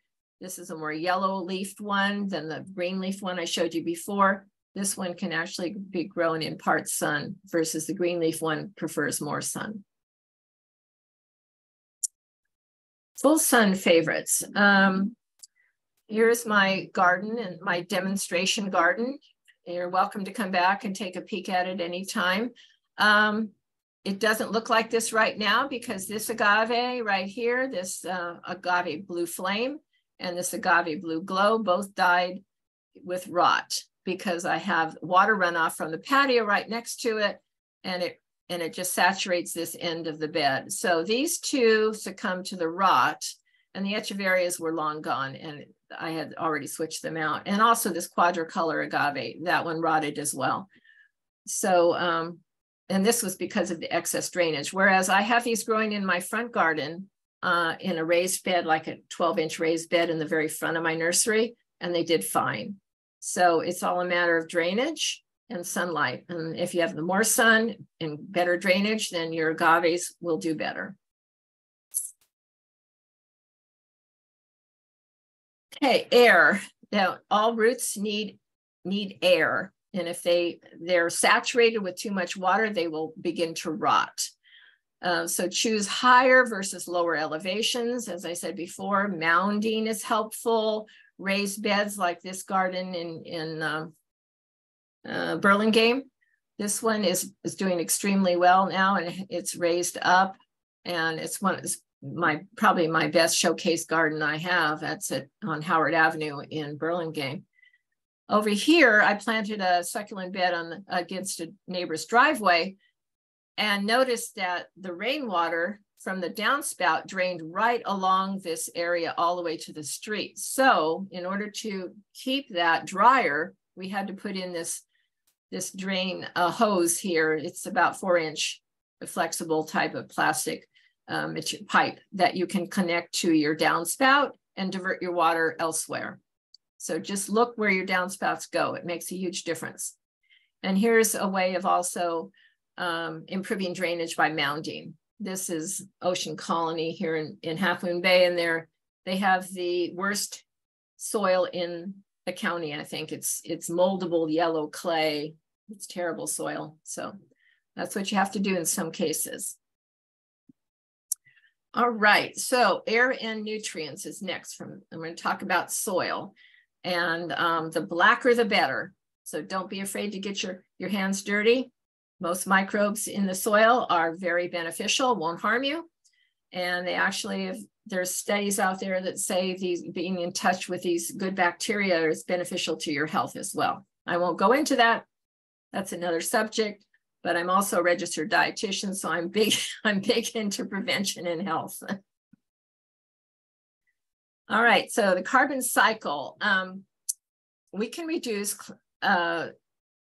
This is a more yellow leafed one than the green leaf one I showed you before. This one can actually be grown in part sun versus the green leaf one prefers more sun. full sun favorites. Um, here's my garden and my demonstration garden. You're welcome to come back and take a peek at it anytime. Um, it doesn't look like this right now because this agave right here, this uh, agave blue flame and this agave blue glow both died with rot because I have water runoff from the patio right next to it and it and it just saturates this end of the bed. So these two succumbed to the rot and the echeverias were long gone and I had already switched them out. And also this quadricolor agave, that one rotted as well. So, um, and this was because of the excess drainage. Whereas I have these growing in my front garden uh, in a raised bed, like a 12 inch raised bed in the very front of my nursery, and they did fine. So it's all a matter of drainage and sunlight. And if you have the more sun and better drainage, then your agaves will do better. Okay, air. Now all roots need need air. And if they they're saturated with too much water, they will begin to rot. Uh, so choose higher versus lower elevations. As I said before, mounding is helpful. Raised beds like this garden in, in um, uh, Burlingame. This one is, is doing extremely well now and it's raised up and it's one it's my probably my best showcase garden I have. That's it on Howard Avenue in Burlingame. Over here, I planted a succulent bed on against a neighbor's driveway and noticed that the rainwater from the downspout drained right along this area all the way to the street. So in order to keep that drier, we had to put in this this drain uh, hose here. It's about four inch flexible type of plastic um, pipe that you can connect to your downspout and divert your water elsewhere. So just look where your downspouts go. It makes a huge difference. And here's a way of also um, improving drainage by mounding. This is Ocean Colony here in, in Half Moon Bay, and they're, they have the worst soil in the county. I think it's it's moldable yellow clay it's terrible soil. So that's what you have to do in some cases. All right, so air and nutrients is next from, I'm gonna talk about soil and um, the blacker the better. So don't be afraid to get your, your hands dirty. Most microbes in the soil are very beneficial, won't harm you. And they actually, have, there's studies out there that say these being in touch with these good bacteria is beneficial to your health as well. I won't go into that, that's another subject, but I'm also a registered dietitian, so I'm big, I'm big into prevention and health. All right, so the carbon cycle. Um, we can reduce uh,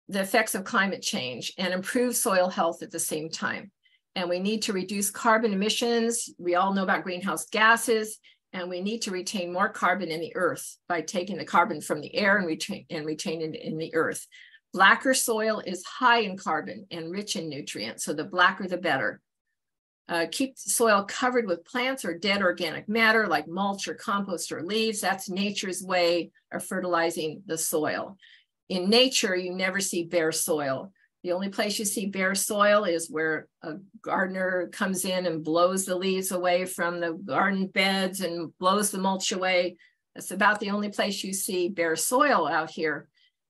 the effects of climate change and improve soil health at the same time. And we need to reduce carbon emissions. We all know about greenhouse gases, and we need to retain more carbon in the earth by taking the carbon from the air and, retain, and retaining it in the earth. Blacker soil is high in carbon and rich in nutrients, so the blacker the better. Uh, keep soil covered with plants or dead organic matter like mulch or compost or leaves. That's nature's way of fertilizing the soil. In nature, you never see bare soil. The only place you see bare soil is where a gardener comes in and blows the leaves away from the garden beds and blows the mulch away. That's about the only place you see bare soil out here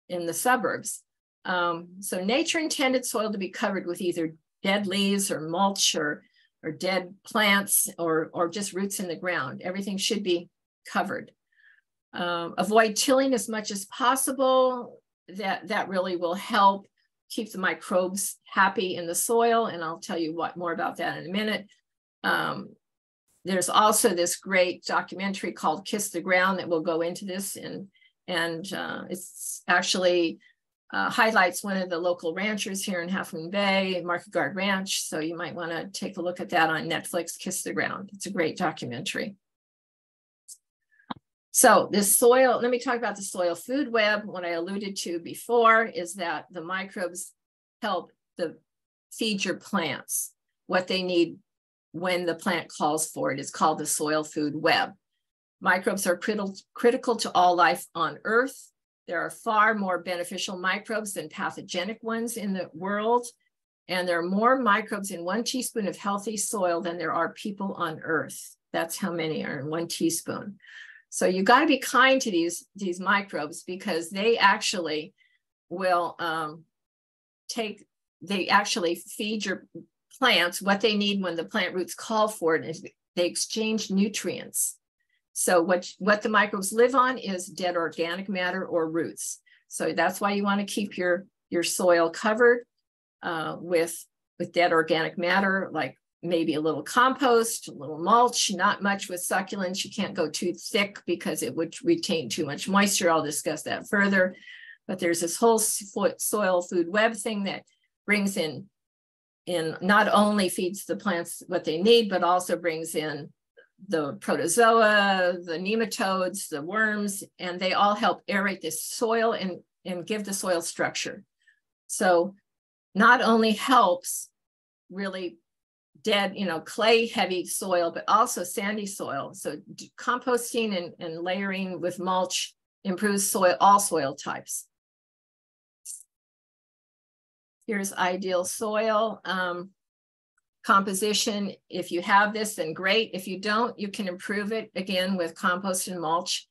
in the suburbs. Um, so nature intended soil to be covered with either dead leaves or mulch or, or dead plants or, or just roots in the ground. Everything should be covered. Um, avoid tilling as much as possible. That, that really will help keep the microbes happy in the soil. And I'll tell you what more about that in a minute. Um, there's also this great documentary called Kiss the Ground that will go into this and, and uh, it's actually uh, highlights one of the local ranchers here in Half Moon Bay, Markegard Ranch. So you might want to take a look at that on Netflix, Kiss the Ground. It's a great documentary. So this soil, let me talk about the soil food web. What I alluded to before is that the microbes help the feed your plants what they need when the plant calls for it. It's called the soil food web. Microbes are critical, critical to all life on Earth. There are far more beneficial microbes than pathogenic ones in the world. And there are more microbes in one teaspoon of healthy soil than there are people on Earth. That's how many are in one teaspoon. So you got to be kind to these, these microbes because they actually will um, take, they actually feed your plants what they need when the plant roots call for it. And they exchange nutrients. So what, what the microbes live on is dead organic matter or roots. So that's why you want to keep your, your soil covered uh, with, with dead organic matter like maybe a little compost, a little mulch, not much with succulents. You can't go too thick because it would retain too much moisture. I'll discuss that further. But there's this whole soil food web thing that brings in, in not only feeds the plants what they need, but also brings in the protozoa, the nematodes, the worms, and they all help aerate this soil and, and give the soil structure. So not only helps really dead, you know, clay heavy soil, but also sandy soil. So composting and, and layering with mulch improves soil, all soil types. Here's ideal soil um, composition. If you have this, then great. If you don't, you can improve it again with compost and mulch.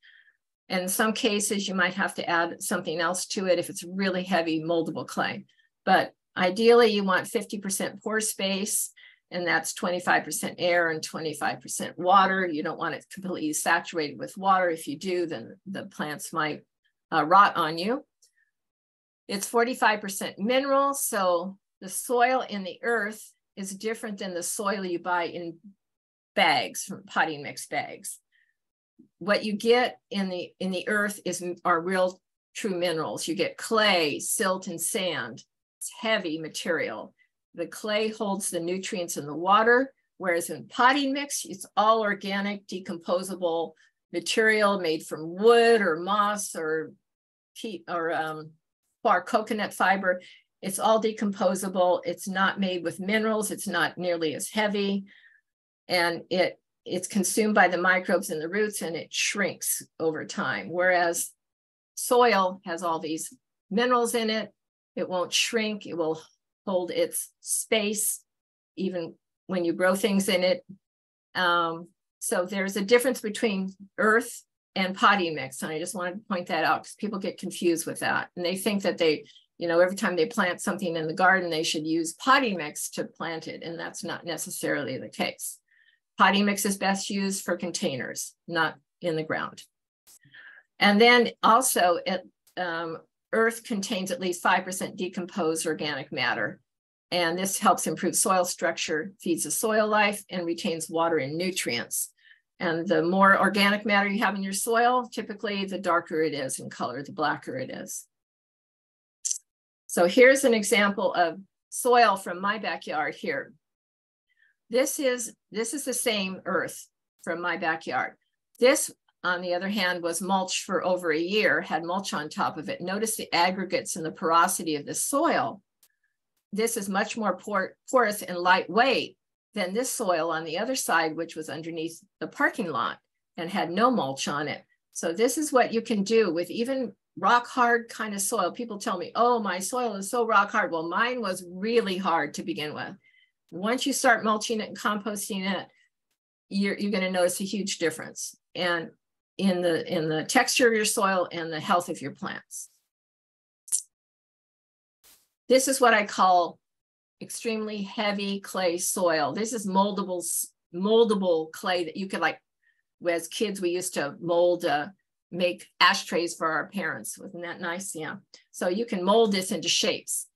In some cases, you might have to add something else to it if it's really heavy moldable clay. But ideally, you want 50% pore space and that's 25% air and 25% water. You don't want it completely saturated with water. If you do, then the plants might uh, rot on you. It's 45% mineral, so the soil in the earth is different than the soil you buy in bags from potting mix bags. What you get in the in the earth is are real true minerals. You get clay, silt, and sand. It's heavy material. The clay holds the nutrients in the water, whereas in potting mix, it's all organic, decomposable material made from wood or moss or peat or um, bark coconut fiber. It's all decomposable. It's not made with minerals. It's not nearly as heavy. And it it's consumed by the microbes in the roots and it shrinks over time. Whereas soil has all these minerals in it. It won't shrink. It will hold its space, even when you grow things in it. Um, so there's a difference between earth and potting mix. And I just wanted to point that out because people get confused with that. And they think that they, you know, every time they plant something in the garden, they should use potting mix to plant it. And that's not necessarily the case. Potting mix is best used for containers, not in the ground. And then also it, um, earth contains at least 5% decomposed organic matter. And this helps improve soil structure, feeds the soil life, and retains water and nutrients. And the more organic matter you have in your soil, typically the darker it is in color, the blacker it is. So here's an example of soil from my backyard here. This is, this is the same earth from my backyard. This on the other hand, was mulch for over a year, had mulch on top of it. Notice the aggregates and the porosity of the soil. This is much more por porous and lightweight than this soil on the other side, which was underneath the parking lot and had no mulch on it. So this is what you can do with even rock hard kind of soil. People tell me, oh, my soil is so rock hard. Well, mine was really hard to begin with. Once you start mulching it and composting it, you're, you're going to notice a huge difference and in the in the texture of your soil and the health of your plants. This is what I call extremely heavy clay soil. This is moldable moldable clay that you could like as kids we used to mold uh, make ashtrays for our parents wasn't that nice yeah so you can mold this into shapes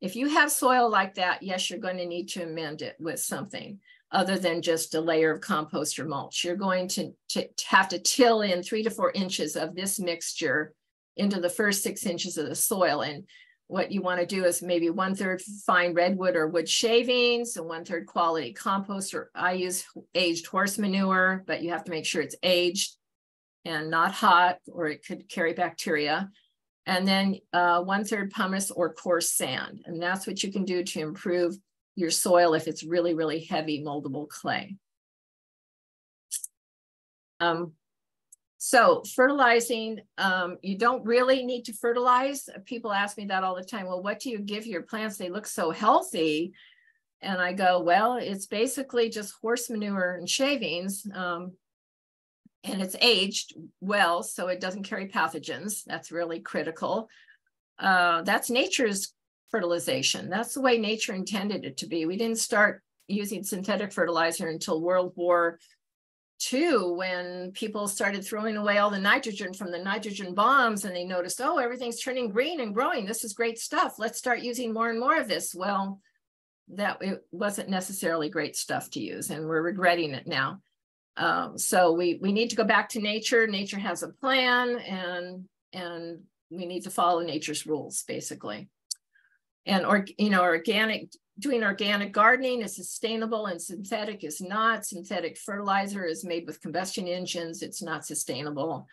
if you have soil like that yes you're going to need to amend it with something other than just a layer of compost or mulch. You're going to, to, have to till in three to four inches of this mixture into the first six inches of the soil. And what you want to do is maybe one third fine redwood or wood shavings and one third quality compost, or I use aged horse manure, but you have to make sure it's aged and not hot or it could carry bacteria. And then uh, one third pumice or coarse sand. And that's what you can do to improve your soil if it's really, really heavy moldable clay. Um, so fertilizing, um, you don't really need to fertilize. People ask me that all the time. Well, what do you give your plants? They look so healthy. And I go, well, it's basically just horse manure and shavings. Um, and it's aged well, so it doesn't carry pathogens. That's really critical. Uh, that's nature's fertilization. That's the way nature intended it to be. We didn't start using synthetic fertilizer until World War II when people started throwing away all the nitrogen from the nitrogen bombs and they noticed, oh, everything's turning green and growing. This is great stuff. Let's start using more and more of this. Well, that it wasn't necessarily great stuff to use and we're regretting it now. Um, so we, we need to go back to nature. Nature has a plan and, and we need to follow nature's rules basically. And or you know organic doing organic gardening is sustainable and synthetic is not. Synthetic fertilizer is made with combustion engines. It's not sustainable.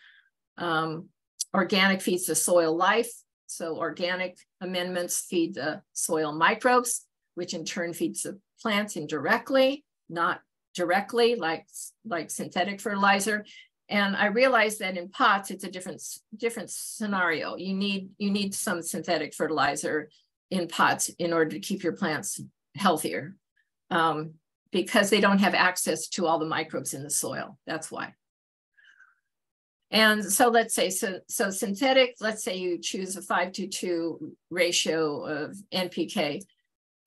Um, organic feeds the soil life. So organic amendments feed the soil microbes which in turn feeds the plants indirectly not directly like like synthetic fertilizer and i realized that in pots it's a different different scenario you need you need some synthetic fertilizer in pots in order to keep your plants healthier um, because they don't have access to all the microbes in the soil. That's why. And so let's say, so, so synthetic, let's say you choose a five to two ratio of NPK.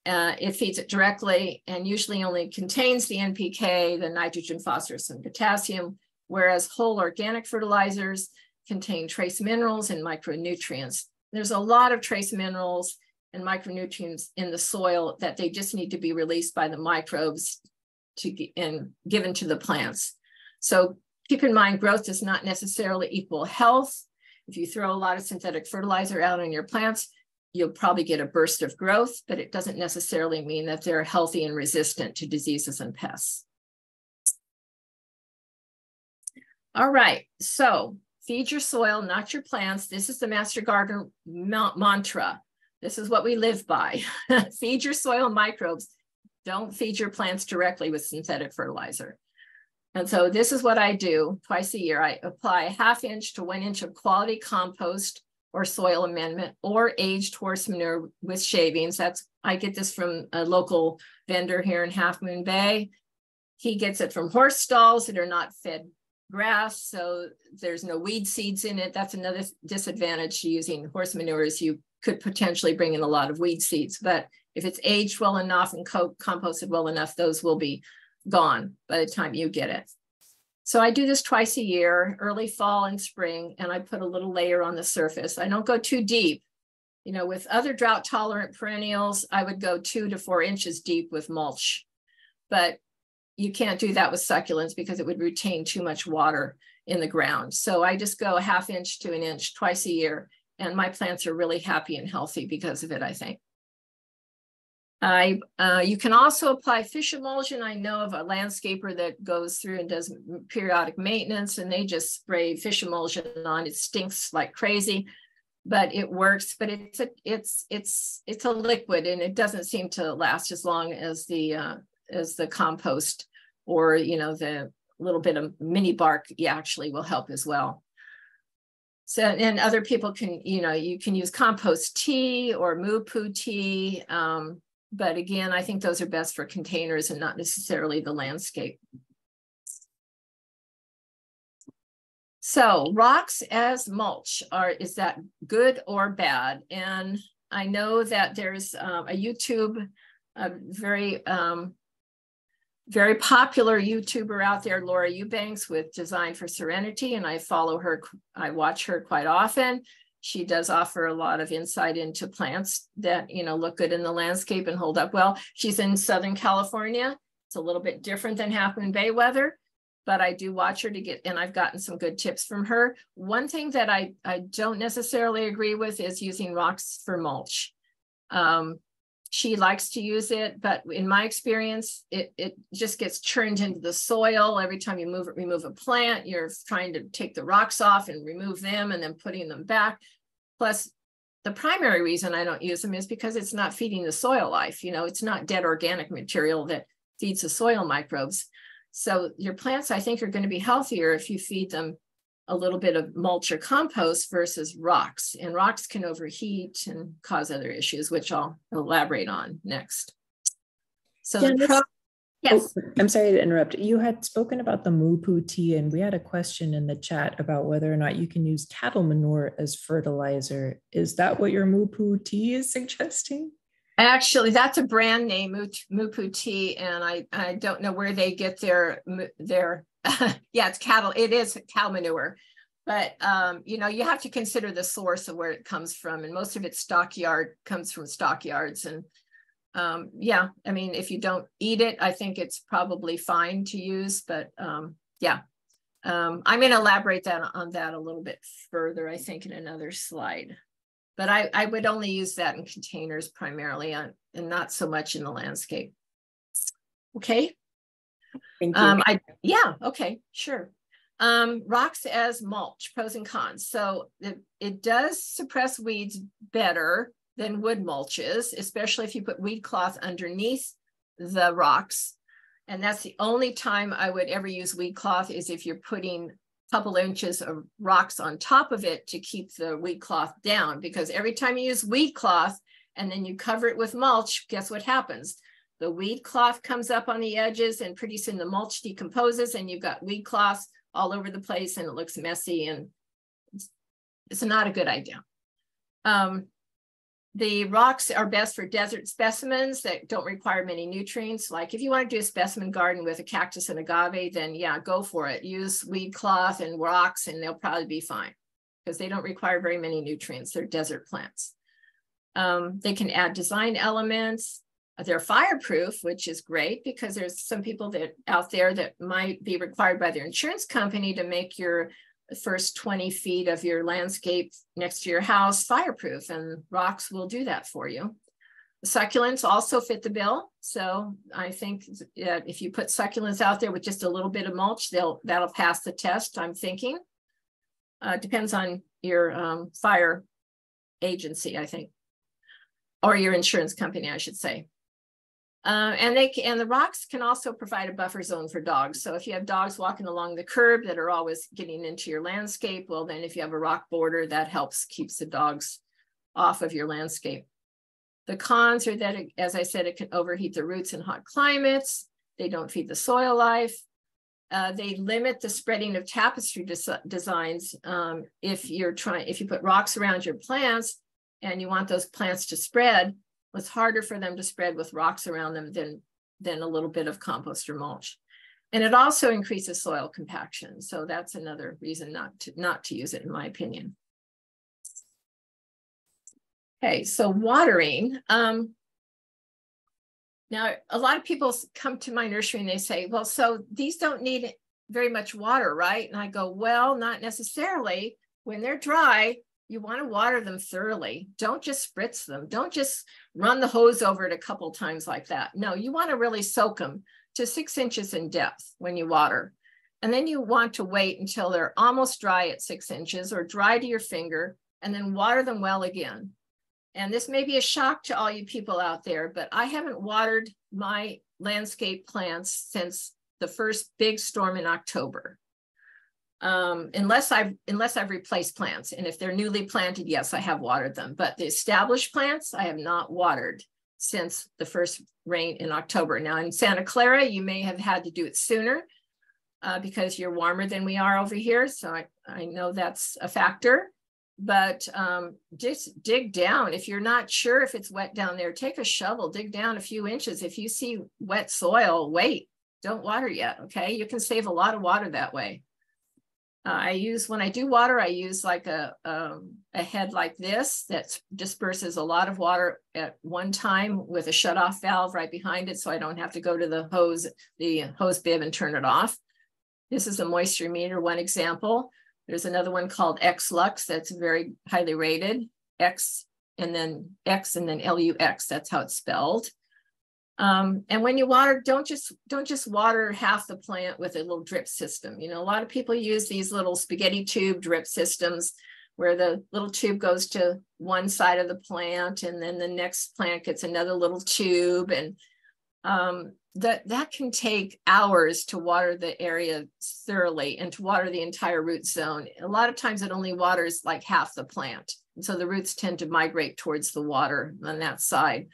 Uh, it feeds it directly and usually only contains the NPK, the nitrogen, phosphorus, and potassium, whereas whole organic fertilizers contain trace minerals and micronutrients. There's a lot of trace minerals and micronutrients in the soil that they just need to be released by the microbes to get, and given to the plants. So keep in mind, growth does not necessarily equal health. If you throw a lot of synthetic fertilizer out on your plants, you'll probably get a burst of growth, but it doesn't necessarily mean that they're healthy and resistant to diseases and pests. All right, so feed your soil, not your plants. This is the Master Gardener mantra. This is what we live by. feed your soil microbes. Don't feed your plants directly with synthetic fertilizer. And so this is what I do twice a year. I apply a half inch to one inch of quality compost or soil amendment or aged horse manure with shavings. That's I get this from a local vendor here in Half Moon Bay. He gets it from horse stalls that are not fed grass, so there's no weed seeds in it. That's another disadvantage to using horse manure is you could potentially bring in a lot of weed seeds. But if it's aged well enough and co composted well enough, those will be gone by the time you get it. So I do this twice a year, early fall and spring, and I put a little layer on the surface. I don't go too deep. You know, with other drought tolerant perennials, I would go two to four inches deep with mulch. But you can't do that with succulents because it would retain too much water in the ground. So I just go a half inch to an inch twice a year and my plants are really happy and healthy because of it, I think. I, uh, you can also apply fish emulsion. I know of a landscaper that goes through and does periodic maintenance and they just spray fish emulsion on. It stinks like crazy, but it works. But it's a, it's, it's, it's a liquid and it doesn't seem to last as long as the, uh, as the compost or, you know, the little bit of mini bark actually will help as well. So, and other people can, you know, you can use compost tea or moo poo tea. Um, but again, I think those are best for containers and not necessarily the landscape. So rocks as mulch are, is that good or bad? And I know that there's um, a YouTube, a very, um, very popular YouTuber out there, Laura Eubanks with Design for Serenity. And I follow her, I watch her quite often she does offer a lot of insight into plants that you know look good in the landscape and hold up well. She's in Southern California. It's a little bit different than Half Moon Bay weather, but I do watch her to get, and I've gotten some good tips from her. One thing that I, I don't necessarily agree with is using rocks for mulch. Um, she likes to use it, but in my experience, it, it just gets churned into the soil. Every time you move remove a plant, you're trying to take the rocks off and remove them and then putting them back. Plus, the primary reason I don't use them is because it's not feeding the soil life. You know, it's not dead organic material that feeds the soil microbes. So your plants, I think, are going to be healthier if you feed them a little bit of mulch or compost versus rocks. And rocks can overheat and cause other issues, which I'll elaborate on next. So yeah, the pro- yes. Oh, I'm sorry to interrupt. You had spoken about the moo poo tea, and we had a question in the chat about whether or not you can use cattle manure as fertilizer. Is that what your poo tea is suggesting? Actually, that's a brand name, Poo Tea, and I, I don't know where they get their their yeah, it's cattle. It is cow manure, but um, you know you have to consider the source of where it comes from, and most of its stockyard comes from stockyards. And um, yeah, I mean, if you don't eat it, I think it's probably fine to use. But um, yeah, um, I'm going to elaborate that on that a little bit further. I think in another slide. But I, I would only use that in containers primarily on, and not so much in the landscape. Okay. Thank you. Um, I, yeah, okay, sure. Um, rocks as mulch, pros and cons. So it, it does suppress weeds better than wood mulches, especially if you put weed cloth underneath the rocks. And that's the only time I would ever use weed cloth is if you're putting a couple inches of rocks on top of it to keep the weed cloth down. Because every time you use weed cloth and then you cover it with mulch, guess what happens? The weed cloth comes up on the edges and pretty soon the mulch decomposes and you've got weed cloth all over the place and it looks messy and it's, it's not a good idea. Um, the rocks are best for desert specimens that don't require many nutrients. Like if you want to do a specimen garden with a cactus and agave, then yeah, go for it. Use weed cloth and rocks and they'll probably be fine because they don't require very many nutrients. They're desert plants. Um, they can add design elements. They're fireproof, which is great because there's some people that out there that might be required by their insurance company to make your first 20 feet of your landscape next to your house fireproof and rocks will do that for you. Succulents also fit the bill. So I think that if you put succulents out there with just a little bit of mulch, they'll that'll pass the test, I'm thinking. Uh, depends on your um, fire agency, I think, or your insurance company, I should say. Uh, and they and the rocks can also provide a buffer zone for dogs. So if you have dogs walking along the curb that are always getting into your landscape, well, then if you have a rock border, that helps keeps the dogs off of your landscape. The cons are that, it, as I said, it can overheat the roots in hot climates. They don't feed the soil life. Uh, they limit the spreading of tapestry des designs. Um, if you're trying, if you put rocks around your plants and you want those plants to spread, it's harder for them to spread with rocks around them than, than a little bit of compost or mulch. And it also increases soil compaction. So that's another reason not to, not to use it, in my opinion. Okay, so watering. Um, now, a lot of people come to my nursery and they say, well, so these don't need very much water, right? And I go, well, not necessarily. When they're dry, you want to water them thoroughly. Don't just spritz them. Don't just run the hose over it a couple times like that. No, you want to really soak them to six inches in depth when you water. And then you want to wait until they're almost dry at six inches or dry to your finger and then water them well again. And this may be a shock to all you people out there, but I haven't watered my landscape plants since the first big storm in October. Um, unless I've unless I've replaced plants. And if they're newly planted, yes, I have watered them. But the established plants, I have not watered since the first rain in October. Now in Santa Clara, you may have had to do it sooner uh, because you're warmer than we are over here. So I, I know that's a factor but um, just dig down. If you're not sure if it's wet down there, take a shovel, dig down a few inches. If you see wet soil, wait, don't water yet, okay? You can save a lot of water that way. Uh, I use, when I do water, I use like a, um, a head like this that disperses a lot of water at one time with a shut-off valve right behind it so I don't have to go to the hose, the hose bib and turn it off. This is a moisture meter, one example. There's another one called X Lux that's very highly rated. X and then X and then L-U-X, that's how it's spelled. Um, and when you water, don't just don't just water half the plant with a little drip system. You know, a lot of people use these little spaghetti tube drip systems where the little tube goes to one side of the plant and then the next plant gets another little tube. And um, that that can take hours to water the area thoroughly and to water the entire root zone. A lot of times it only waters like half the plant. And so the roots tend to migrate towards the water on that side.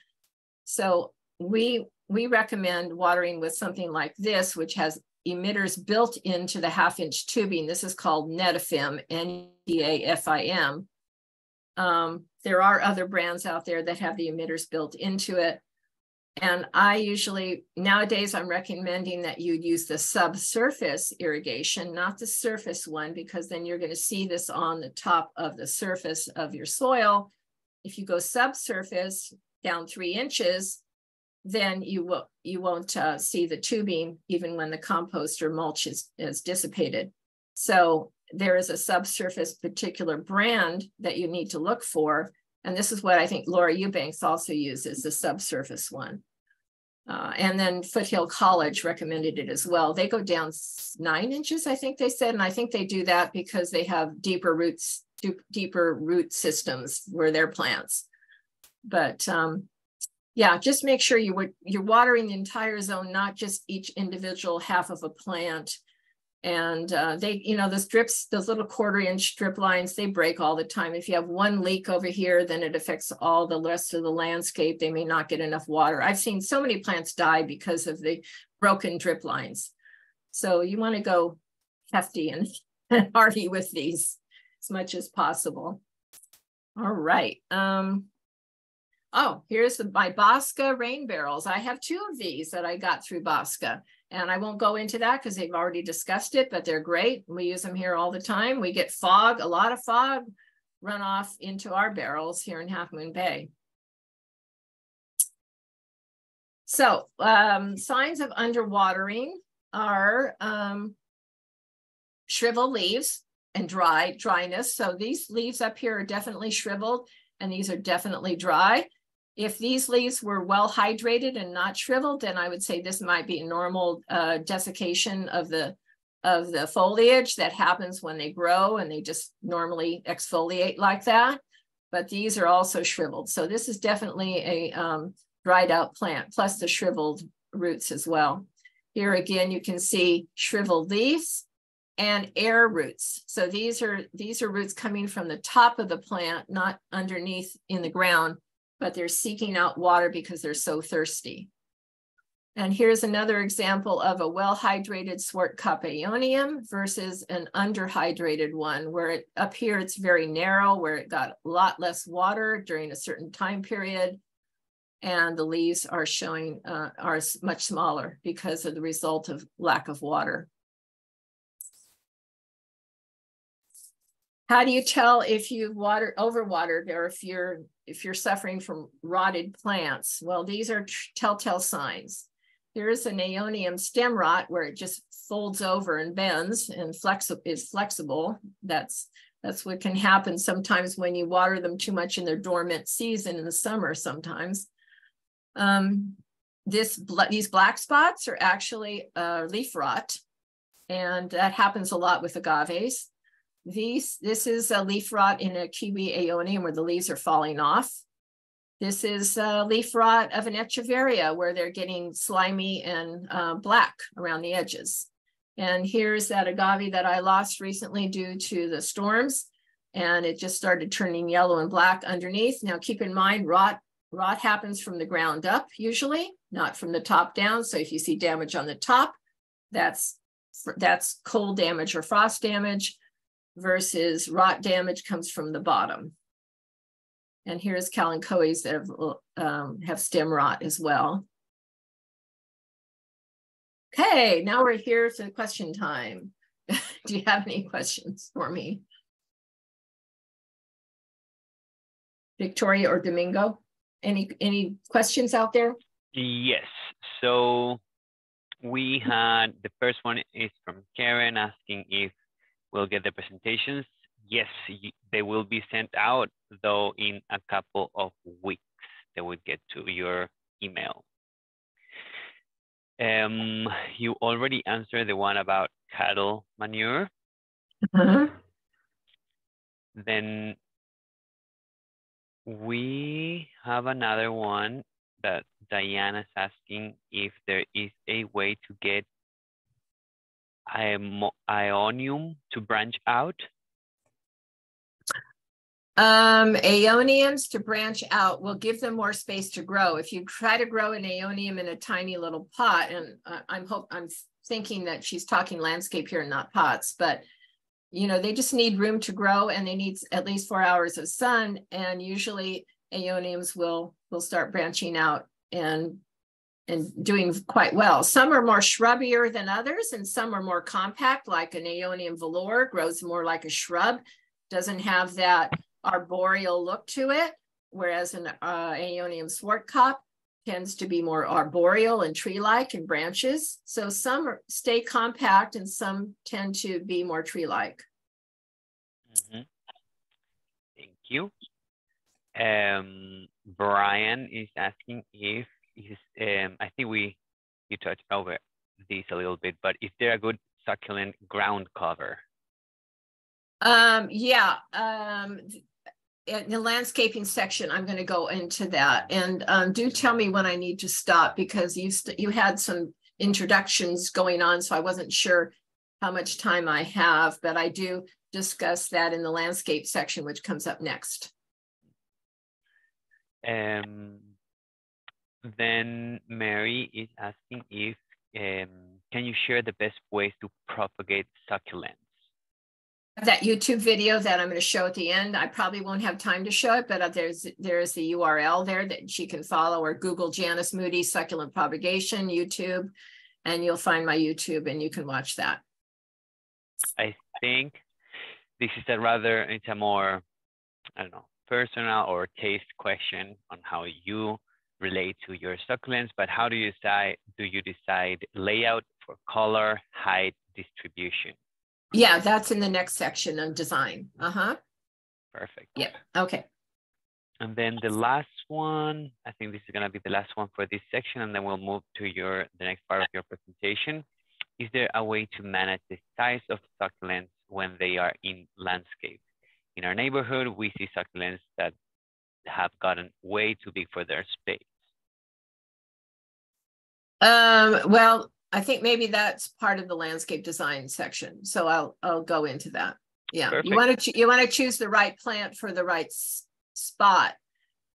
So we we recommend watering with something like this, which has emitters built into the half inch tubing. This is called Netafim, N-E-A-F-I-M. Um, there are other brands out there that have the emitters built into it. And I usually, nowadays, I'm recommending that you use the subsurface irrigation, not the surface one, because then you're going to see this on the top of the surface of your soil. If you go subsurface down three inches, then you will you won't uh, see the tubing even when the compost or mulch is, is dissipated. So there is a subsurface particular brand that you need to look for and this is what I think Laura Eubanks also uses, the subsurface one. Uh, and then Foothill College recommended it as well. They go down nine inches, I think they said. And I think they do that because they have deeper roots, deeper root systems where their plants. But um, yeah, just make sure you you're watering the entire zone, not just each individual half of a plant. And uh, they you know the strips those little quarter inch strip lines they break all the time. If you have one leak over here then it affects all the rest of the landscape. They may not get enough water. I've seen so many plants die because of the broken drip lines. So you want to go hefty and, hardy with these as much as possible. All right um oh here's the my BAWSCA rain barrels i have two of these that i got through BAWSCA and I won't go into that because they've already discussed it, but they're great. We use them here all the time. We get fog, a lot of fog runoff into our barrels here in Half Moon Bay. So um, signs of underwatering are um, shriveled leaves and dry dryness. So these leaves up here are definitely shriveled and these are definitely dry. If these leaves were well hydrated and not shriveled, then I would say this might be a normal uh, desiccation of the of the foliage that happens when they grow and they just normally exfoliate like that. But these are also shriveled. So this is definitely a um, dried out plant, plus the shriveled roots as well. Here again, you can see shriveled leaves and air roots. So these are these are roots coming from the top of the plant, not underneath in the ground but they're seeking out water because they're so thirsty. And here's another example of a well-hydrated Zwartkop aeonium versus an underhydrated one, where it, up here it's very narrow, where it got a lot less water during a certain time period. And the leaves are showing, uh, are much smaller because of the result of lack of water. How do you tell if you've watered overwatered or if you're if you're suffering from rotted plants? Well, these are telltale signs. Here's an aeonium stem rot where it just folds over and bends and flex is flexible. That's that's what can happen sometimes when you water them too much in their dormant season in the summer sometimes. Um, this these black spots are actually uh, leaf rot, and that happens a lot with agaves. These, this is a leaf rot in a kiwi aeonium where the leaves are falling off. This is uh, leaf rot of an echeveria where they're getting slimy and uh, black around the edges. And here's that agave that I lost recently due to the storms. And it just started turning yellow and black underneath. Now keep in mind, rot, rot happens from the ground up usually, not from the top down. So if you see damage on the top, that's, that's cold damage or frost damage versus rot damage comes from the bottom. And here's kalanchoes that have, um, have stem rot as well. Okay, now we're here for the question time. Do you have any questions for me? Victoria or Domingo? Any any questions out there? Yes. So we had the first one is from Karen asking if we'll get the presentations. Yes, they will be sent out, though in a couple of weeks. They will get to your email. Um, you already answered the one about cattle manure. -huh. Then we have another one that Diana is asking if there is a way to get aeonium to branch out? Um, aeoniums to branch out will give them more space to grow. If you try to grow an aeonium in a tiny little pot, and uh, I'm hope I'm thinking that she's talking landscape here, not pots, but you know they just need room to grow and they need at least four hours of sun. And usually aeoniums will will start branching out and and doing quite well. Some are more shrubbier than others, and some are more compact, like an Aeonium velour, grows more like a shrub, doesn't have that arboreal look to it, whereas an uh, Aeonium Zwartkop tends to be more arboreal and tree-like in branches. So some stay compact and some tend to be more tree-like. Mm -hmm. Thank you. Um, Brian is asking if um, I think we you touched over these a little bit, but is there a good succulent ground cover? Um, yeah, um, in the landscaping section, I'm going to go into that. And um, do tell me when I need to stop because you you had some introductions going on, so I wasn't sure how much time I have, but I do discuss that in the landscape section, which comes up next. Um, then Mary is asking if, um, can you share the best ways to propagate succulents? That YouTube video that I'm going to show at the end, I probably won't have time to show it, but uh, there's there's the URL there that she can follow or Google Janice Moody succulent propagation YouTube, and you'll find my YouTube and you can watch that. I think this is a rather, it's a more, I don't know, personal or taste question on how you relate to your succulents, but how do you decide, do you decide layout for color, height, distribution? Yeah, that's in the next section of design. Uh-huh. Perfect. Yeah, okay. And then the last one, I think this is gonna be the last one for this section, and then we'll move to your the next part of your presentation. Is there a way to manage the size of succulents when they are in landscape? In our neighborhood, we see succulents that have gotten way too big for their space. Um, well, I think maybe that's part of the landscape design section. So I'll I'll go into that. Yeah, Perfect. you want to you want to choose the right plant for the right spot.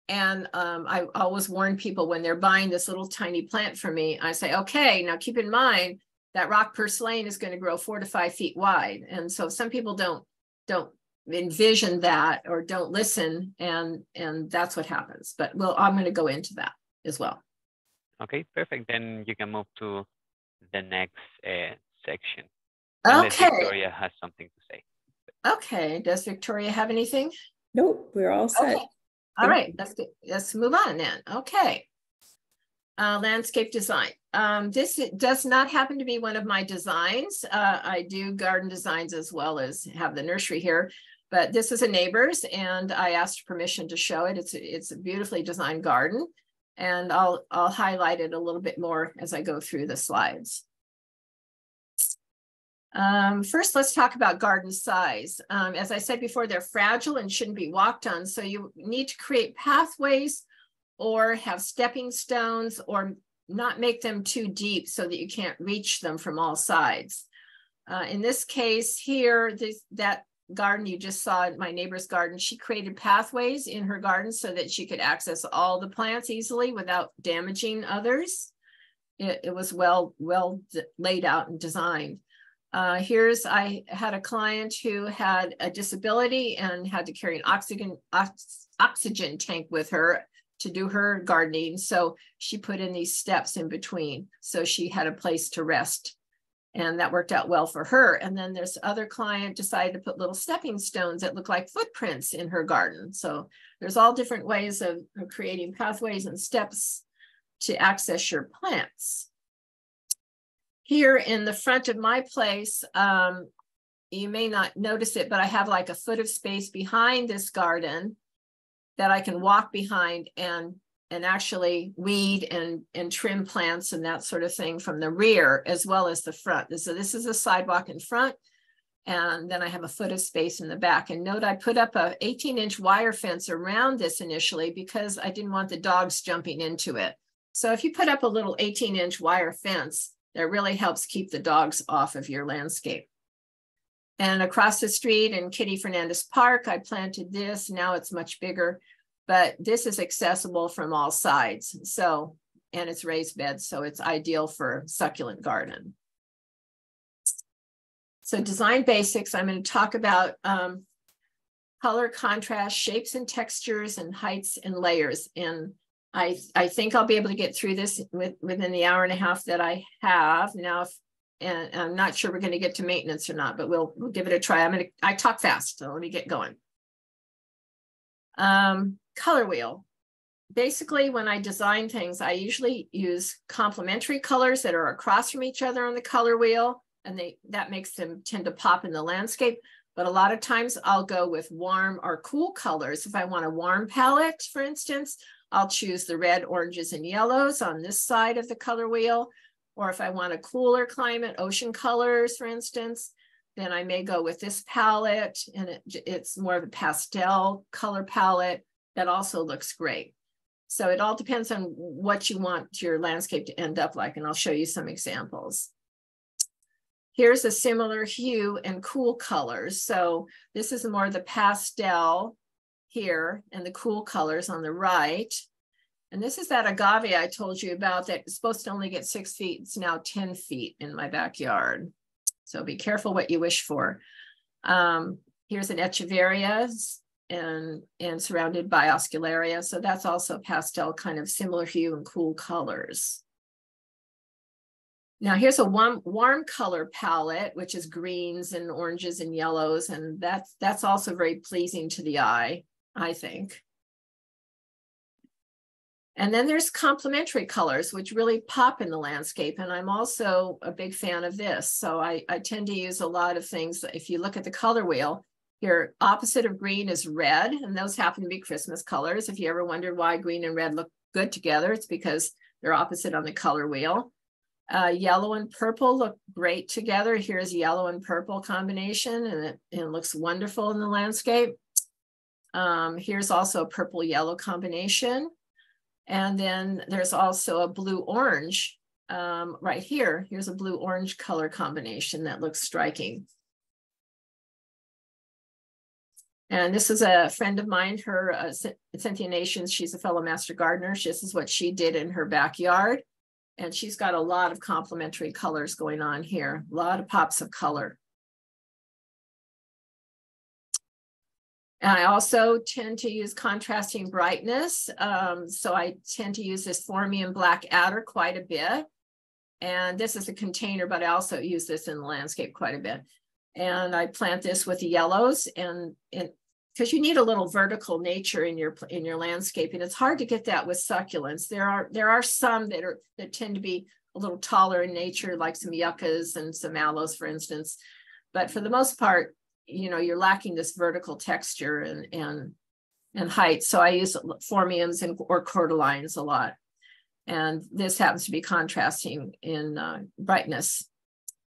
And um, I always warn people when they're buying this little tiny plant from me, I say, okay, now keep in mind that rock purslane is going to grow four to five feet wide. And so some people don't don't envision that or don't listen, and and that's what happens. But well, I'm going to go into that as well. Okay, perfect. Then you can move to the next uh, section. Unless okay. Victoria has something to say. Okay. Does Victoria have anything? Nope, we're all set. Okay. All right, let's get, let's move on then. Okay. Uh, landscape design. Um, this does not happen to be one of my designs. Uh, I do garden designs as well as have the nursery here, but this is a neighbor's and I asked permission to show it. It's, it's a beautifully designed garden and I'll, I'll highlight it a little bit more as I go through the slides. Um, first, let's talk about garden size. Um, as I said before, they're fragile and shouldn't be walked on. So you need to create pathways or have stepping stones or not make them too deep so that you can't reach them from all sides. Uh, in this case here, this, that garden you just saw my neighbor's garden, she created pathways in her garden so that she could access all the plants easily without damaging others. It, it was well, well laid out and designed. Uh, here's, I had a client who had a disability and had to carry an oxygen, ox, oxygen tank with her to do her gardening. So she put in these steps in between. So she had a place to rest and that worked out well for her. And then this other client decided to put little stepping stones that look like footprints in her garden. So there's all different ways of, creating pathways and steps to access your plants. Here in the front of my place, um, you may not notice it, but I have like a foot of space behind this garden that I can walk behind and and actually weed and, and trim plants and that sort of thing from the rear as well as the front. So this is a sidewalk in front. And then I have a foot of space in the back. And note I put up a 18 inch wire fence around this initially because I didn't want the dogs jumping into it. So if you put up a little 18 inch wire fence, that really helps keep the dogs off of your landscape. And across the street in Kitty Fernandez Park, I planted this. Now it's much bigger but this is accessible from all sides. So, and it's raised beds, so it's ideal for succulent garden. So design basics, I'm going to talk about um, color, contrast, shapes and textures, and heights and layers. And I, I think I'll be able to get through this with, within the hour and a half that I have. Now, if, and I'm not sure we're going to get to maintenance or not, but we'll, we'll give it a try. I'm going to, I talk fast, so let me get going. Um, color wheel. Basically, when I design things, I usually use complementary colors that are across from each other on the color wheel, and they that makes them tend to pop in the landscape. But a lot of times I'll go with warm or cool colors. If I want a warm palette, for instance, I'll choose the red, oranges, and yellows on this side of the color wheel. Or if I want a cooler climate, ocean colors, for instance, then I may go with this palette and it, it's more of a pastel color palette that also looks great. So it all depends on what you want your landscape to end up like, and I'll show you some examples. Here's a similar hue and cool colors. So this is more the pastel here and the cool colors on the right. And this is that agave I told you about that's supposed to only get six feet. It's now 10 feet in my backyard. So be careful what you wish for. Um, here's an echeveria and, and surrounded by oscularia. So that's also pastel, kind of similar hue and cool colors. Now here's a warm, warm color palette, which is greens and oranges and yellows. And that's, that's also very pleasing to the eye, I think. And then there's complementary colors, which really pop in the landscape. And I'm also a big fan of this. So I, I tend to use a lot of things. If you look at the color wheel, your opposite of green is red, and those happen to be Christmas colors. If you ever wondered why green and red look good together, it's because they're opposite on the color wheel. Uh, yellow and purple look great together. Here's yellow and purple combination, and it, and it looks wonderful in the landscape. Um, here's also a purple yellow combination. And then there's also a blue orange um, right here. Here's a blue orange color combination that looks striking. And this is a friend of mine, her uh, Cynthia Nations. She's a fellow master gardener. This is what she did in her backyard. And she's got a lot of complementary colors going on here, a lot of pops of color. And I also tend to use contrasting brightness. Um, so I tend to use this Phormium Black Adder quite a bit. And this is a container, but I also use this in the landscape quite a bit. And I plant this with the yellows and, and because you need a little vertical nature in your in your landscaping. It's hard to get that with succulents. There are there are some that are that tend to be a little taller in nature, like some yuccas and some aloes, for instance. But for the most part, you know, you're lacking this vertical texture and and and height. So I use phormiums and or cordylines a lot. And this happens to be contrasting in uh, brightness.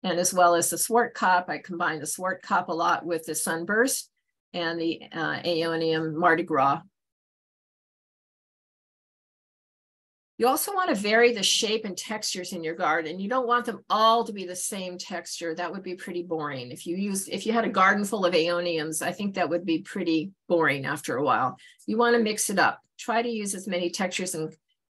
And as well as the Zwartkop, I combine the Zwartkop a lot with the sunburst and the uh, Aeonium Mardi Gras. You also want to vary the shape and textures in your garden. You don't want them all to be the same texture. That would be pretty boring. If you use, if you had a garden full of aeoniums, I think that would be pretty boring after a while. You want to mix it up. Try to use as many textures and,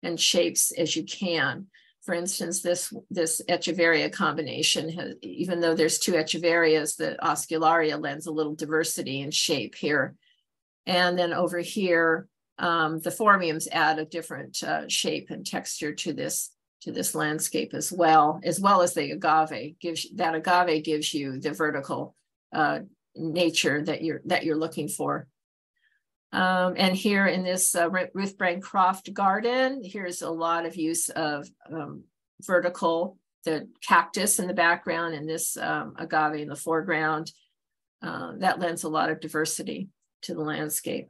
and shapes as you can. For instance, this, this Echeveria combination, has, even though there's two Echeverias, the Oscularia lends a little diversity in shape here. And then over here, um, the phormiums add a different uh, shape and texture to this to this landscape as well, as well as the agave gives that agave gives you the vertical uh, nature that you're that you're looking for. Um, and here in this uh, Ruth Bancroft garden, here's a lot of use of um, vertical, the cactus in the background and this um, agave in the foreground. Uh, that lends a lot of diversity to the landscape.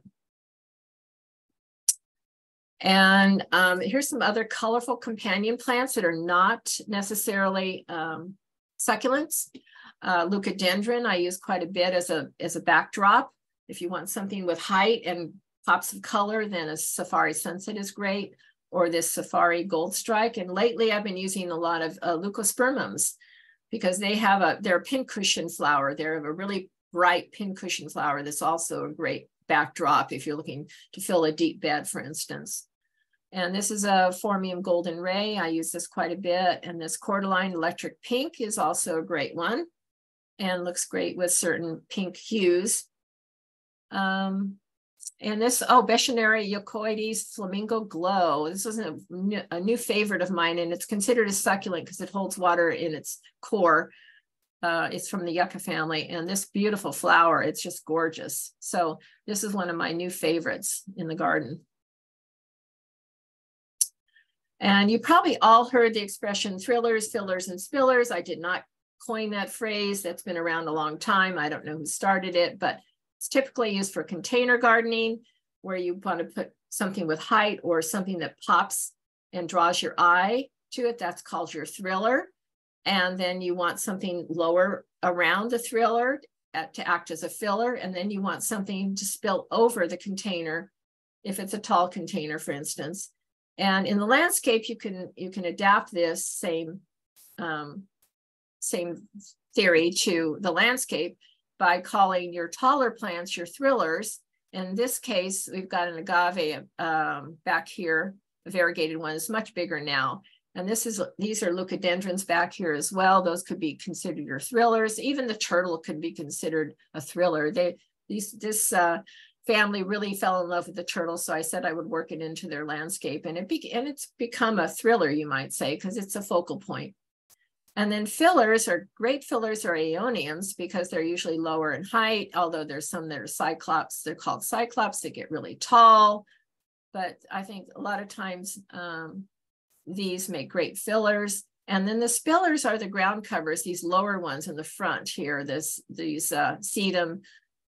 And um, here's some other colorful companion plants that are not necessarily um, succulents. Uh, leucadendron I use quite a bit as a, as a backdrop. If you want something with height and pops of color, then a safari sunset is great, or this safari gold strike. And lately I've been using a lot of uh, leucospermums because they have a, they're a pincushion flower. They're a really bright pincushion flower that's also a great backdrop if you're looking to fill a deep bed, for instance. And this is a Phormium Golden Ray. I use this quite a bit. And this Cordyline Electric Pink is also a great one and looks great with certain pink hues. Um, and this, oh, Beschorneria Yuccoides Flamingo Glow. This is a new, a new favorite of mine, and it's considered a succulent because it holds water in its core. Uh, it's from the yucca family, and this beautiful flower, it's just gorgeous. So this is one of my new favorites in the garden. And you probably all heard the expression thrillers, fillers, and spillers. I did not coin that phrase. That's been around a long time. I don't know who started it, but it's typically used for container gardening, where you want to put something with height or something that pops and draws your eye to it. That's called your thriller. And then you want something lower around the thriller at, to act as a filler. And then you want something to spill over the container, if it's a tall container, for instance. And in the landscape, you can you can adapt this same um, same theory to the landscape by calling your taller plants your thrillers. In this case, we've got an agave um, back here, a variegated one is much bigger now. And this is these are leucadendrons back here as well. Those could be considered your thrillers. Even the turtle could be considered a thriller. They these this uh, family really fell in love with the turtle. So I said I would work it into their landscape. And it be, and it's become a thriller, you might say, because it's a focal point. And then fillers are great fillers are aeoniums because they're usually lower in height, although there's some that are cyclops. They're called cyclops. They get really tall. But I think a lot of times um, these make great fillers. And then the spillers are the ground covers, these lower ones in the front here, this, these uh, sedum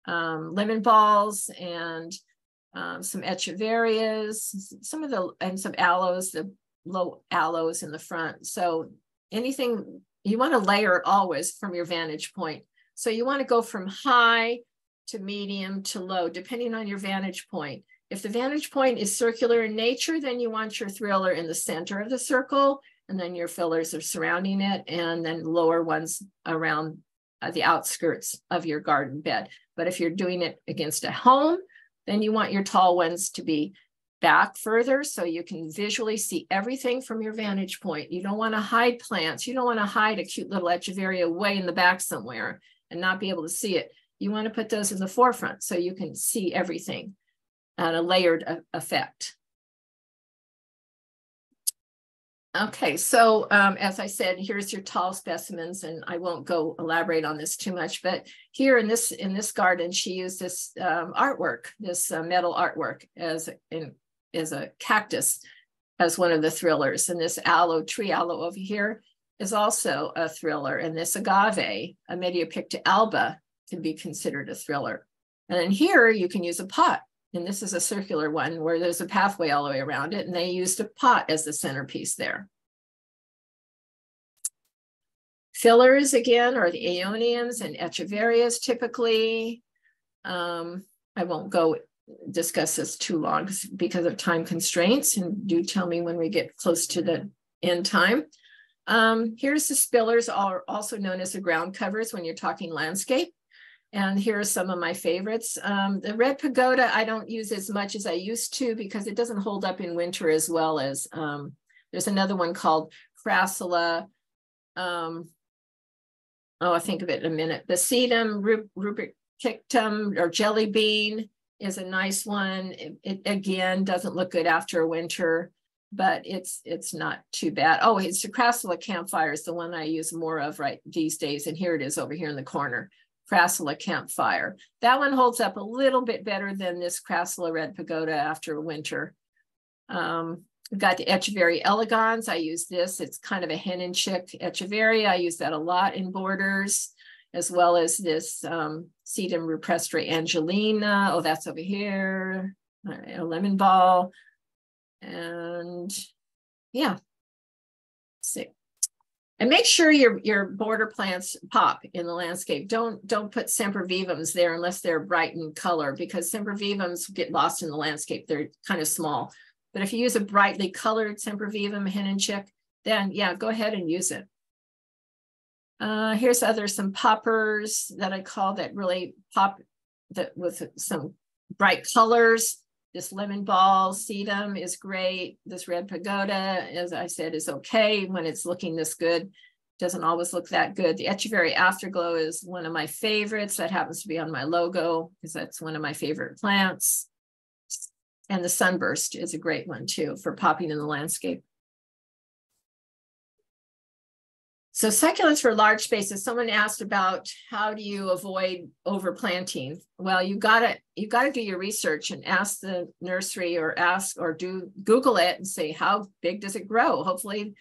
um, lemon balls and um, some echeverias, some of the, and some aloes, the low aloes in the front. So anything, you want to layer it always from your vantage point. So you want to go from high to medium to low, depending on your vantage point. If the vantage point is circular in nature, then you want your thriller in the center of the circle, and then your fillers are surrounding it, and then lower ones around uh, the outskirts of your garden bed. But if you're doing it against a home, then you want your tall ones to be back further so you can visually see everything from your vantage point. You don't want to hide plants. You don't want to hide a cute little echeveria way in the back somewhere and not be able to see it. You want to put those in the forefront so you can see everything on a layered effect. Okay, so um, as I said, here's your tall specimens, and I won't go elaborate on this too much, but here in this in this garden, she used this um, artwork, this uh, metal artwork as in as a cactus as one of the thrillers, and this aloe tree aloe over here is also a thriller, and this agave, a Mediopicta alba, can be considered a thriller. And then here you can use a pot and this is a circular one where there's a pathway all the way around it, and they used a pot as the centerpiece there. Fillers, again, are the aeoniums and echeverias typically. Um, I won't go discuss this too long because of time constraints and do tell me when we get close to the end time. Um, here's the spillers, are also known as the ground covers when you're talking landscape. And here are some of my favorites. Um, the red pagoda, I don't use as much as I used to because it doesn't hold up in winter as well as, um, there's another one called Crassula. Um, oh, I think of it in a minute. The sedum rubrotinctum or jelly bean is a nice one. It, it, again doesn't look good after a winter, but it's it's not too bad. Oh, it's the Crassula campfire is the one I use more of right these days. And here it is over here in the corner. Crassula campfire. That one holds up a little bit better than this Crassula red pagoda after a winter. Um, we've got the Echeveria elegans. I use this. It's kind of a hen and chick Echeveria. I use that a lot in borders, as well as this um, Sedum rupestre angelina. Oh, that's over here. a lemon ball. And yeah, see. And make sure your, your border plants pop in the landscape. Don't, don't put sempervivums there unless they're bright in color because sempervivums get lost in the landscape. They're kind of small. But if you use a brightly colored sempervivum hen and chick, then yeah, go ahead and use it. Uh, here's other some poppers that I call that really pop that with some bright colors. This lemon ball sedum is great. This red pagoda, as I said, is okay when it's looking this good. Doesn't always look that good. The Echeveria Afterglow is one of my favorites. That happens to be on my logo because that's one of my favorite plants. And the Sunburst is a great one too for popping in the landscape. So succulents for large spaces, someone asked about how do you avoid overplanting? Well, you gotta you gotta do your research and ask the nursery or ask or do Google it and say how big does it grow? Hopefully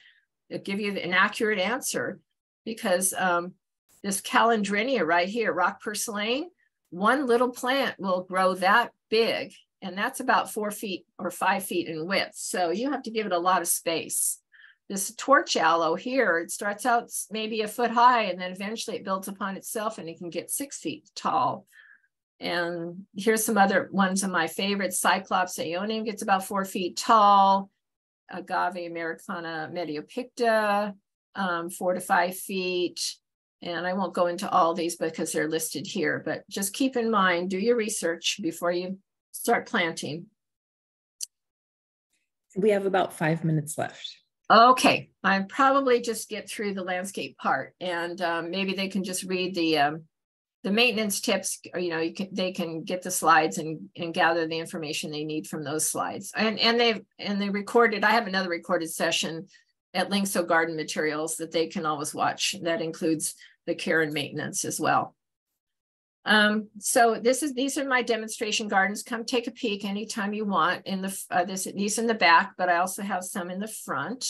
it'll give you an accurate answer because um, this calandrinia right here, rock purslane, one little plant will grow that big and that's about four feet or five feet in width. So you have to give it a lot of space this torch aloe here, it starts out maybe a foot high and then eventually it builds upon itself and it can get six feet tall. And here's some other ones of my favorites. Cyclops aeonium gets about four feet tall. Agave americana mediopicta, um, four to five feet. And I won't go into all these because they're listed here, but just keep in mind, do your research before you start planting. We have about five minutes left. Okay, I probably just get through the landscape part, and um, maybe they can just read the um, the maintenance tips. Or, you know, you can they can get the slides and and gather the information they need from those slides. And and they and they recorded. I have another recorded session at Lyngso Garden Materials that they can always watch. That includes the care and maintenance as well. Um, so this is these are my demonstration gardens. Come take a peek anytime you want. In the uh, this these in the back, but I also have some in the front.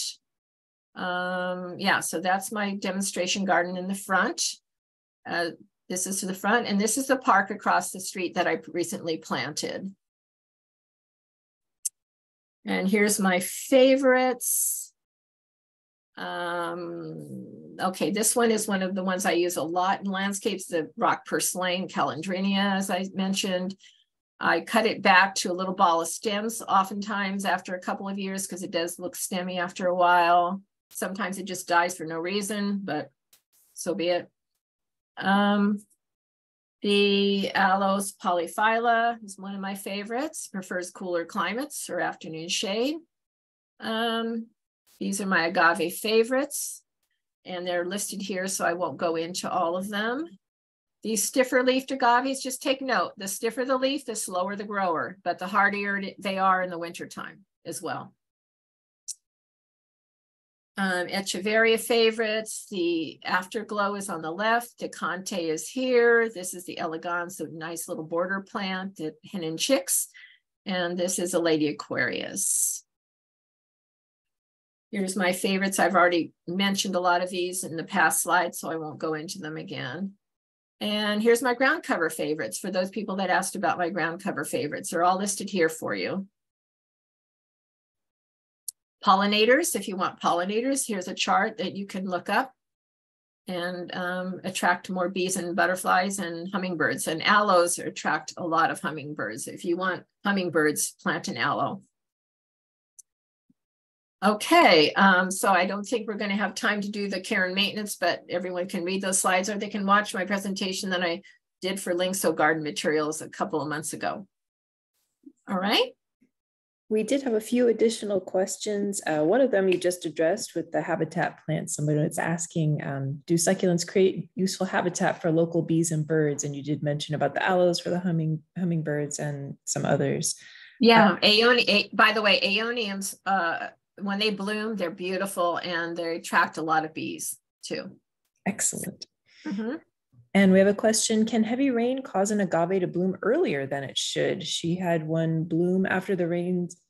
Um, yeah, so that's my demonstration garden in the front. Uh, this is to the front, and this is the park across the street that I recently planted. And here's my favorites. Um, okay, this one is one of the ones I use a lot in landscapes, the rock purslane calandrinia, as I mentioned. I cut it back to a little ball of stems, oftentimes after a couple of years, because it does look stemmy after a while. Sometimes it just dies for no reason, but so be it. Um, the Aloes polyphylla is one of my favorites, prefers cooler climates or afternoon shade. Um, these are my agave favorites, and they're listed here, so I won't go into all of them. These stiffer leafed agaves, just take note, the stiffer the leaf, the slower the grower, but the hardier they are in the wintertime as well. Um, Echeveria favorites, the Afterglow is on the left, Decante is here. This is the Elegans, a nice little border plant, the hen and chicks. And this is a Lady Aquarius. Here's my favorites. I've already mentioned a lot of these in the past slides, so I won't go into them again. And here's my ground cover favorites for those people that asked about my ground cover favorites. They're all listed here for you. Pollinators, if you want pollinators, here's a chart that you can look up. and um, attract more bees and butterflies and hummingbirds. And aloes attract a lot of hummingbirds. If you want hummingbirds, plant an aloe. Okay, um, so I don't think we're going to have time to do the care and maintenance, but everyone can read those slides or they can watch my presentation that I did for Lyngso Garden Materials a couple of months ago. All right. We did have a few additional questions. Uh, one of them you just addressed with the habitat plants. Somebody was asking, um, do succulents create useful habitat for local bees and birds? And you did mention about the aloes for the humming hummingbirds and some others. Yeah, um, aeoni, by the way, aeoniums, uh, when they bloom, they're beautiful and they attract a lot of bees too. Excellent. Mm -hmm. And we have a question Can heavy rain cause an agave to bloom earlier than it should? She had one bloom after the rains,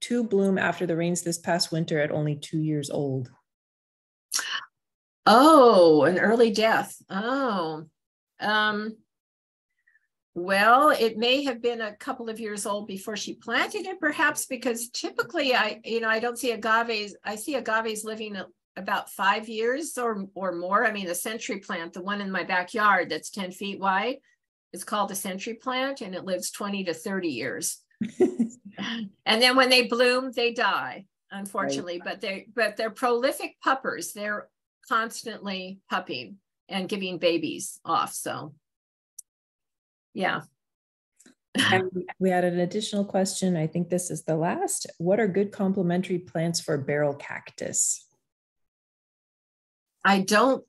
two bloom after the rains this past winter at only two years old. Oh, an early death. Oh, um, well, it may have been a couple of years old before she planted it, perhaps because typically I, you know, I don't see agaves. I see agaves living about five years or or more. I mean, the century plant, the one in my backyard that's 10 feet wide, is called a century plant and it lives 20 to 30 years. and then when they bloom, they die, unfortunately. Right. But they but they're prolific puppers. They're constantly pupping and giving babies off. So yeah. and we had an additional question. I think this is the last. What are good complementary plants for barrel cactus? I don't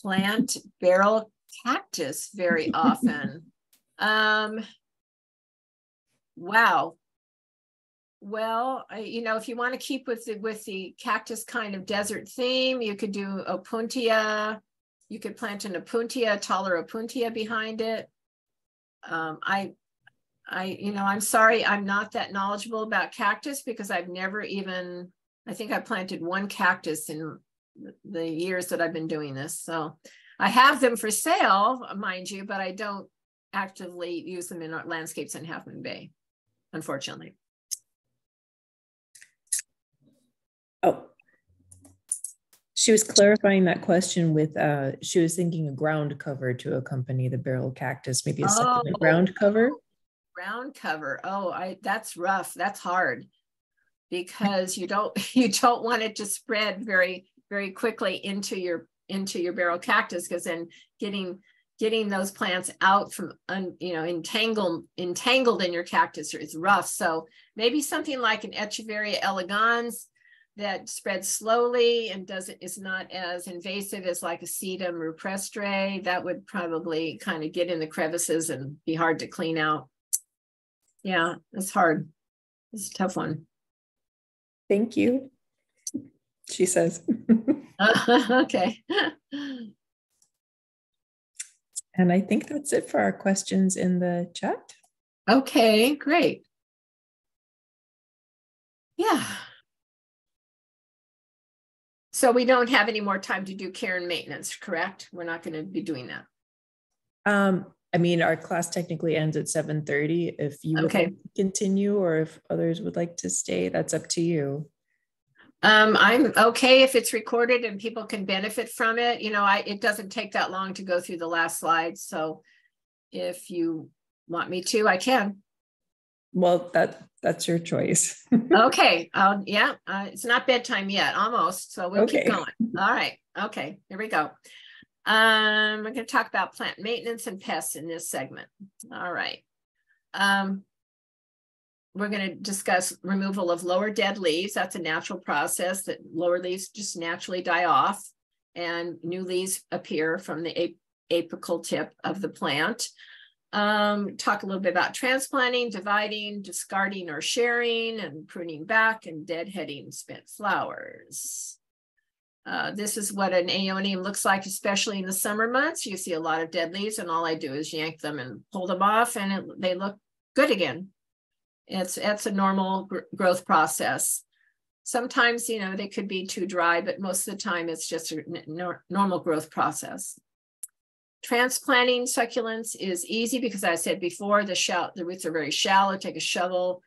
plant barrel cactus very often. um, wow. Well, I, you know, if you want to keep with the with the cactus kind of desert theme, you could do opuntia. You could plant an opuntia, taller opuntia behind it um, I, I, you know, I'm sorry, I'm not that knowledgeable about cactus because I've never even, I think I planted one cactus in the years that I've been doing this. So I have them for sale, mind you, but I don't actively use them in our landscapes in Half Moon Bay, unfortunately. Oh, she was clarifying that question with uh she was thinking a ground cover to accompany the barrel cactus maybe a oh, ground cover. Ground cover. Oh i that's rough. That's hard. Because you don't you don't want it to spread very very quickly into your into your barrel cactus because then getting getting those plants out from un, you know entangled entangled in your cactus is rough. So maybe something like an echeveria elegans that spreads slowly and doesn't is not as invasive as like a sedum rupestre that would probably kind of get in the crevices and be hard to clean out. Yeah it's hard. It's a tough one. Thank you she says. Okay. And i think that's it for our questions in the chat. Okay great. Yeah so we don't have any more time to do care and maintenance, correct? We're not going to be doing that. Um, I mean, our class technically ends at 7.30. If you would okay. like continue or if others would like to stay, that's up to you. Um, I'm okay if it's recorded and people can benefit from it. You know, I it doesn't take that long to go through the last slide. So if you want me to, I can. Well, that that's your choice. okay. Uh, yeah. Uh, it's not bedtime yet, almost. So we'll okay. keep going. All right. Okay. Here we go. Um, we're going to talk about plant maintenance and pests in this segment. All right. Um, we're going to discuss removal of lower dead leaves. That's a natural process that lower leaves just naturally die off and new leaves appear from the apical tip of the plant. Um, talk a little bit about transplanting, dividing, discarding or sharing, and pruning back and deadheading spent flowers. Uh, this is what an aeonium looks like, especially in the summer months. You see a lot of dead leaves, and all I do is yank them and pull them off, and it, they look good again. It's it's a normal gr growth process. Sometimes, you know, they could be too dry, but most of the time it's just a normal growth process. Transplanting succulents is easy because I said before, the, shell, the roots are very shallow. Take a shovel,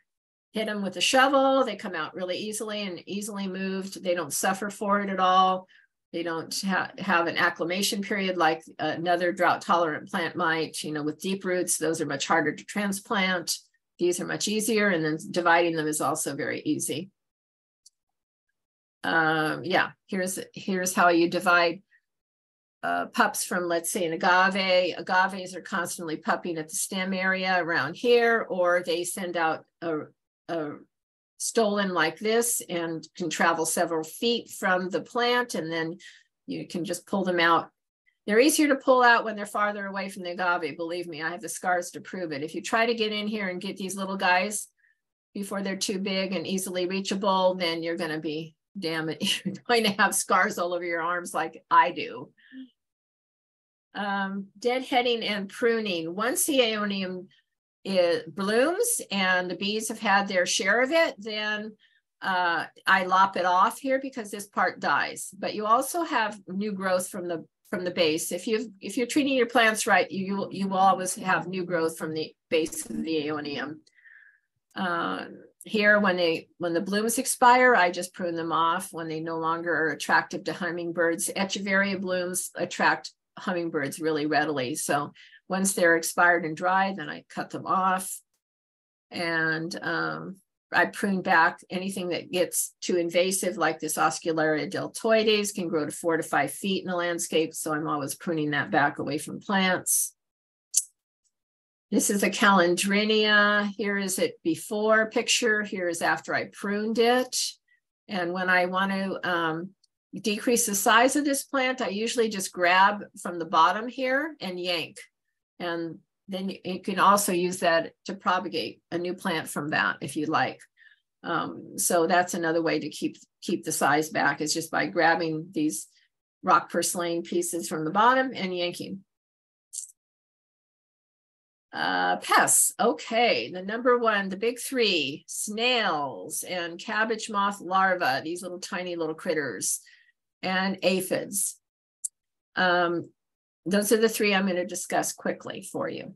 hit them with a shovel. They come out really easily and easily moved. They don't suffer for it at all. They don't ha have an acclimation period like another drought tolerant plant might, you know, with deep roots, those are much harder to transplant. These are much easier and then dividing them is also very easy. Um, yeah, here's, here's how you divide uh, pups from, let's say, an agave. Agaves are constantly pupping at the stem area around here, or they send out a, a stolon like this and can travel several feet from the plant, and then you can just pull them out. They're easier to pull out when they're farther away from the agave. Believe me, I have the scars to prove it. If you try to get in here and get these little guys before they're too big and easily reachable, then you're going to be damn it, you're going to have scars all over your arms like I do. Um, deadheading and pruning. Once the aeonium it blooms and the bees have had their share of it, then uh, I lop it off here because this part dies. But you also have new growth from the from the base. If you if you're treating your plants right, you you will always have new growth from the base of the aeonium. Uh, here, when they when the blooms expire, I just prune them off when they no longer are attractive to hummingbirds. Echeveria blooms attract hummingbirds really readily. So once they're expired and dry, then I cut them off. And um, I prune back anything that gets too invasive, like this Oscularia deltoides can grow to four to five feet in the landscape. So I'm always pruning that back away from plants. This is a Calandrinia. Here is it before picture. Here is after I pruned it. And when I want to um, decrease the size of this plant, I usually just grab from the bottom here and yank. And then you can also use that to propagate a new plant from that if you like. Um, so that's another way to keep keep the size back is just by grabbing these rock purslane pieces from the bottom and yanking. Uh, pests. Okay, the number one, the big three, snails and cabbage moth larvae, these little tiny little critters and aphids. Um, those are the three I'm going to discuss quickly for you.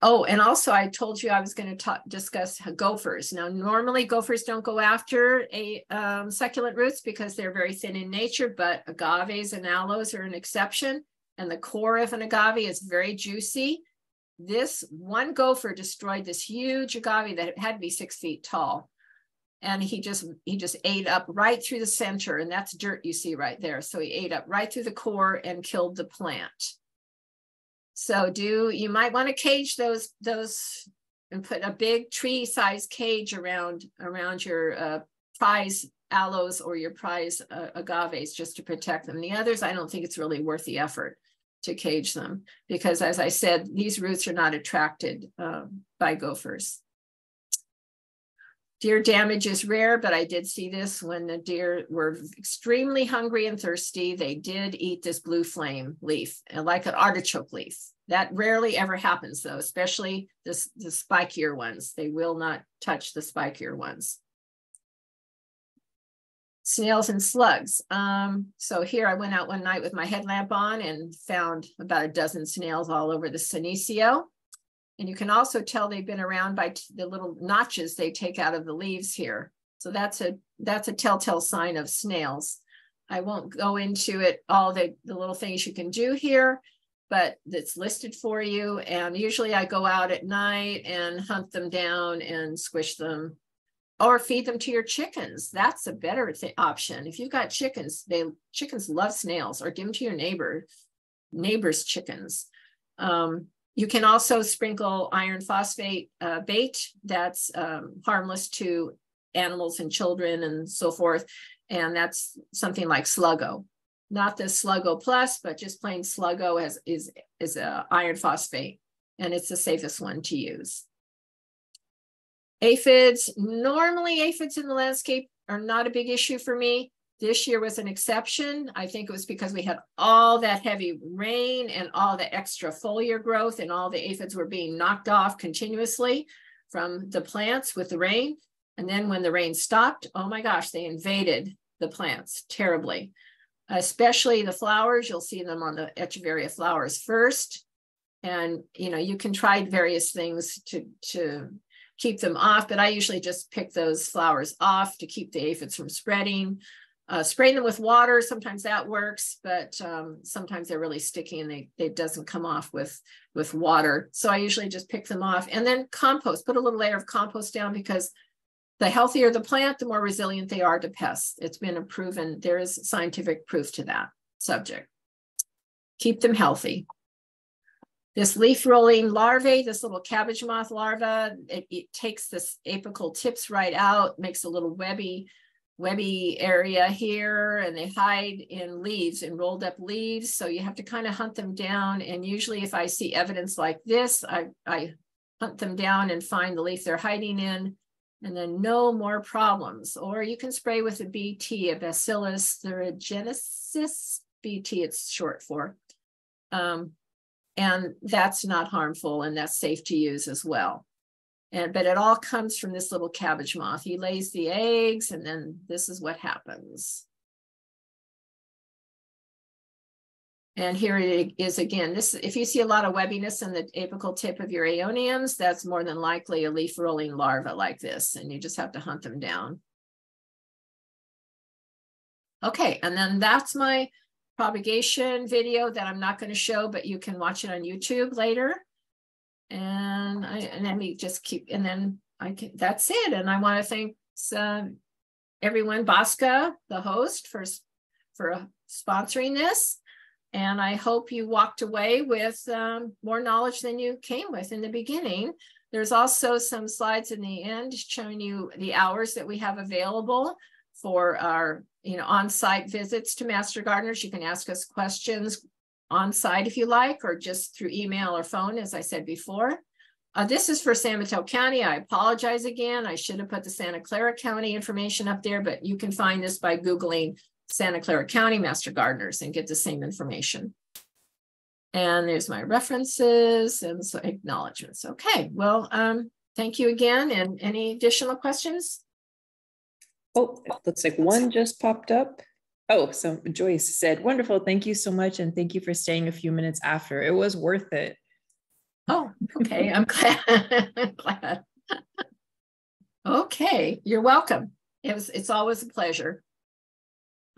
Oh, and also I told you I was going to talk, discuss gophers. Now, normally gophers don't go after a um, succulent roots because they're very thin in nature, but agaves and aloes are an exception. And the core of an agave is very juicy. This one gopher destroyed this huge agave that had to be six feet tall and he just he just ate up right through the center and that's dirt you see right there. So he ate up right through the core and killed the plant. So do you might want to cage those those and put a big tree size cage around around your uh, prize aloes or your prize uh, agaves just to protect them. The others i don't think it's really worth the effort to cage them because as i said these roots are not attracted uh, by gophers Deer damage is rare, but I did see this when the deer were extremely hungry and thirsty. They did eat this blue flame leaf, uh, like an artichoke leaf. That rarely ever happens, though, especially this, the spikier ones. They will not touch the spikier ones. Snails and slugs. Um, so here I went out one night with my headlamp on and found about a dozen snails all over the Senecio. And you can also tell they've been around by the little notches they take out of the leaves here. So that's a that's a telltale sign of snails. I won't go into it, all the, the little things you can do here, but it's listed for you. And usually I go out at night and hunt them down and squish them or feed them to your chickens. That's a better option. If you've got chickens, they chickens love snails or give them to your neighbor, neighbor's chickens. Um, you can also sprinkle iron phosphate uh, bait that's um, harmless to animals and children and so forth. And that's something like Sluggo. Not the Sluggo Plus, but just plain Sluggo has, is, is a iron phosphate. And it's the safest one to use. Aphids, normally aphids in the landscape are not a big issue for me. This year was an exception. I think it was because we had all that heavy rain and all the extra foliar growth and all the aphids were being knocked off continuously from the plants with the rain. And then when the rain stopped, oh my gosh, they invaded the plants terribly, especially the flowers. You'll see them on the Echeveria flowers first. And, you know, you can try various things to, to keep them off, but I usually just pick those flowers off to keep the aphids from spreading. Uh, spraying them with water, sometimes that works, but um, sometimes they're really sticky and they, they doesn't come off with, with water. So I usually just pick them off and then compost, put a little layer of compost down because the healthier the plant, the more resilient they are to pests. It's been proven, there is scientific proof to that subject. Keep them healthy. This leaf rolling larvae, this little cabbage moth larva, it, it takes this apical tips right out, makes a little webby webby area here and they hide in leaves and rolled up leaves. So you have to kind of hunt them down. And usually if I see evidence like this, I, I hunt them down and find the leaf they're hiding in and then no more problems. Or you can spray with a BT, a Bacillus thuringiensis, BT it's short for. Um, and that's not harmful and that's safe to use as well. And, but it all comes from this little cabbage moth. He lays the eggs and then this is what happens. And here it is again, this, if you see a lot of webbiness in the apical tip of your aeoniums, that's more than likely a leaf rolling larva like this, and you just have to hunt them down. Okay, and then that's my propagation video that I'm not going to show, but you can watch it on YouTube later and I and then we just keep and then I can that's it. And I want to thank uh, everyone, BAWSCA, the host, for for sponsoring this. And I hope you walked away with um, more knowledge than you came with in the beginning. There's also some slides in the end showing you the hours that we have available for our you know on-site visits to master gardeners. You can ask us questions, on site if you like, or just through email or phone, as I said before. Uh, this is for San Mateo County. I apologize again. I should have put the Santa Clara County information up there, but you can find this by Googling Santa Clara County Master Gardeners and get the same information. And there's my references and so acknowledgements. Okay, well, um, thank you again. And any additional questions? Oh, looks like one just popped up. Oh, so Joyce said, wonderful. Thank you so much. And thank you for staying a few minutes after. It was worth it. Oh, okay. I'm glad. I'm glad. okay. You're welcome. It was, it's always a pleasure.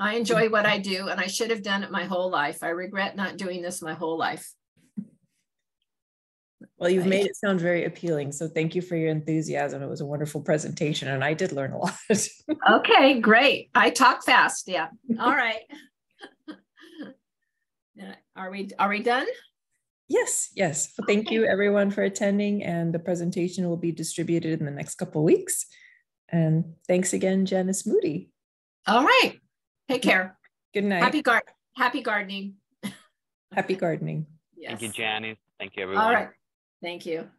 I enjoy what I do and I should have done it my whole life. I regret not doing this my whole life. Well, you've made it sound very appealing. So thank you for your enthusiasm. It was a wonderful presentation and I did learn a lot. okay, great. I talk fast. Yeah. All right. are we are we done? Yes, yes. Well, thank okay. you everyone for attending and the presentation will be distributed in the next couple weeks. And thanks again, Janice Moody. All right. Take care. Good night. Happy gar happy gardening. happy gardening. Yes. Thank you, Janice. Thank you, everyone. All right. Thank you.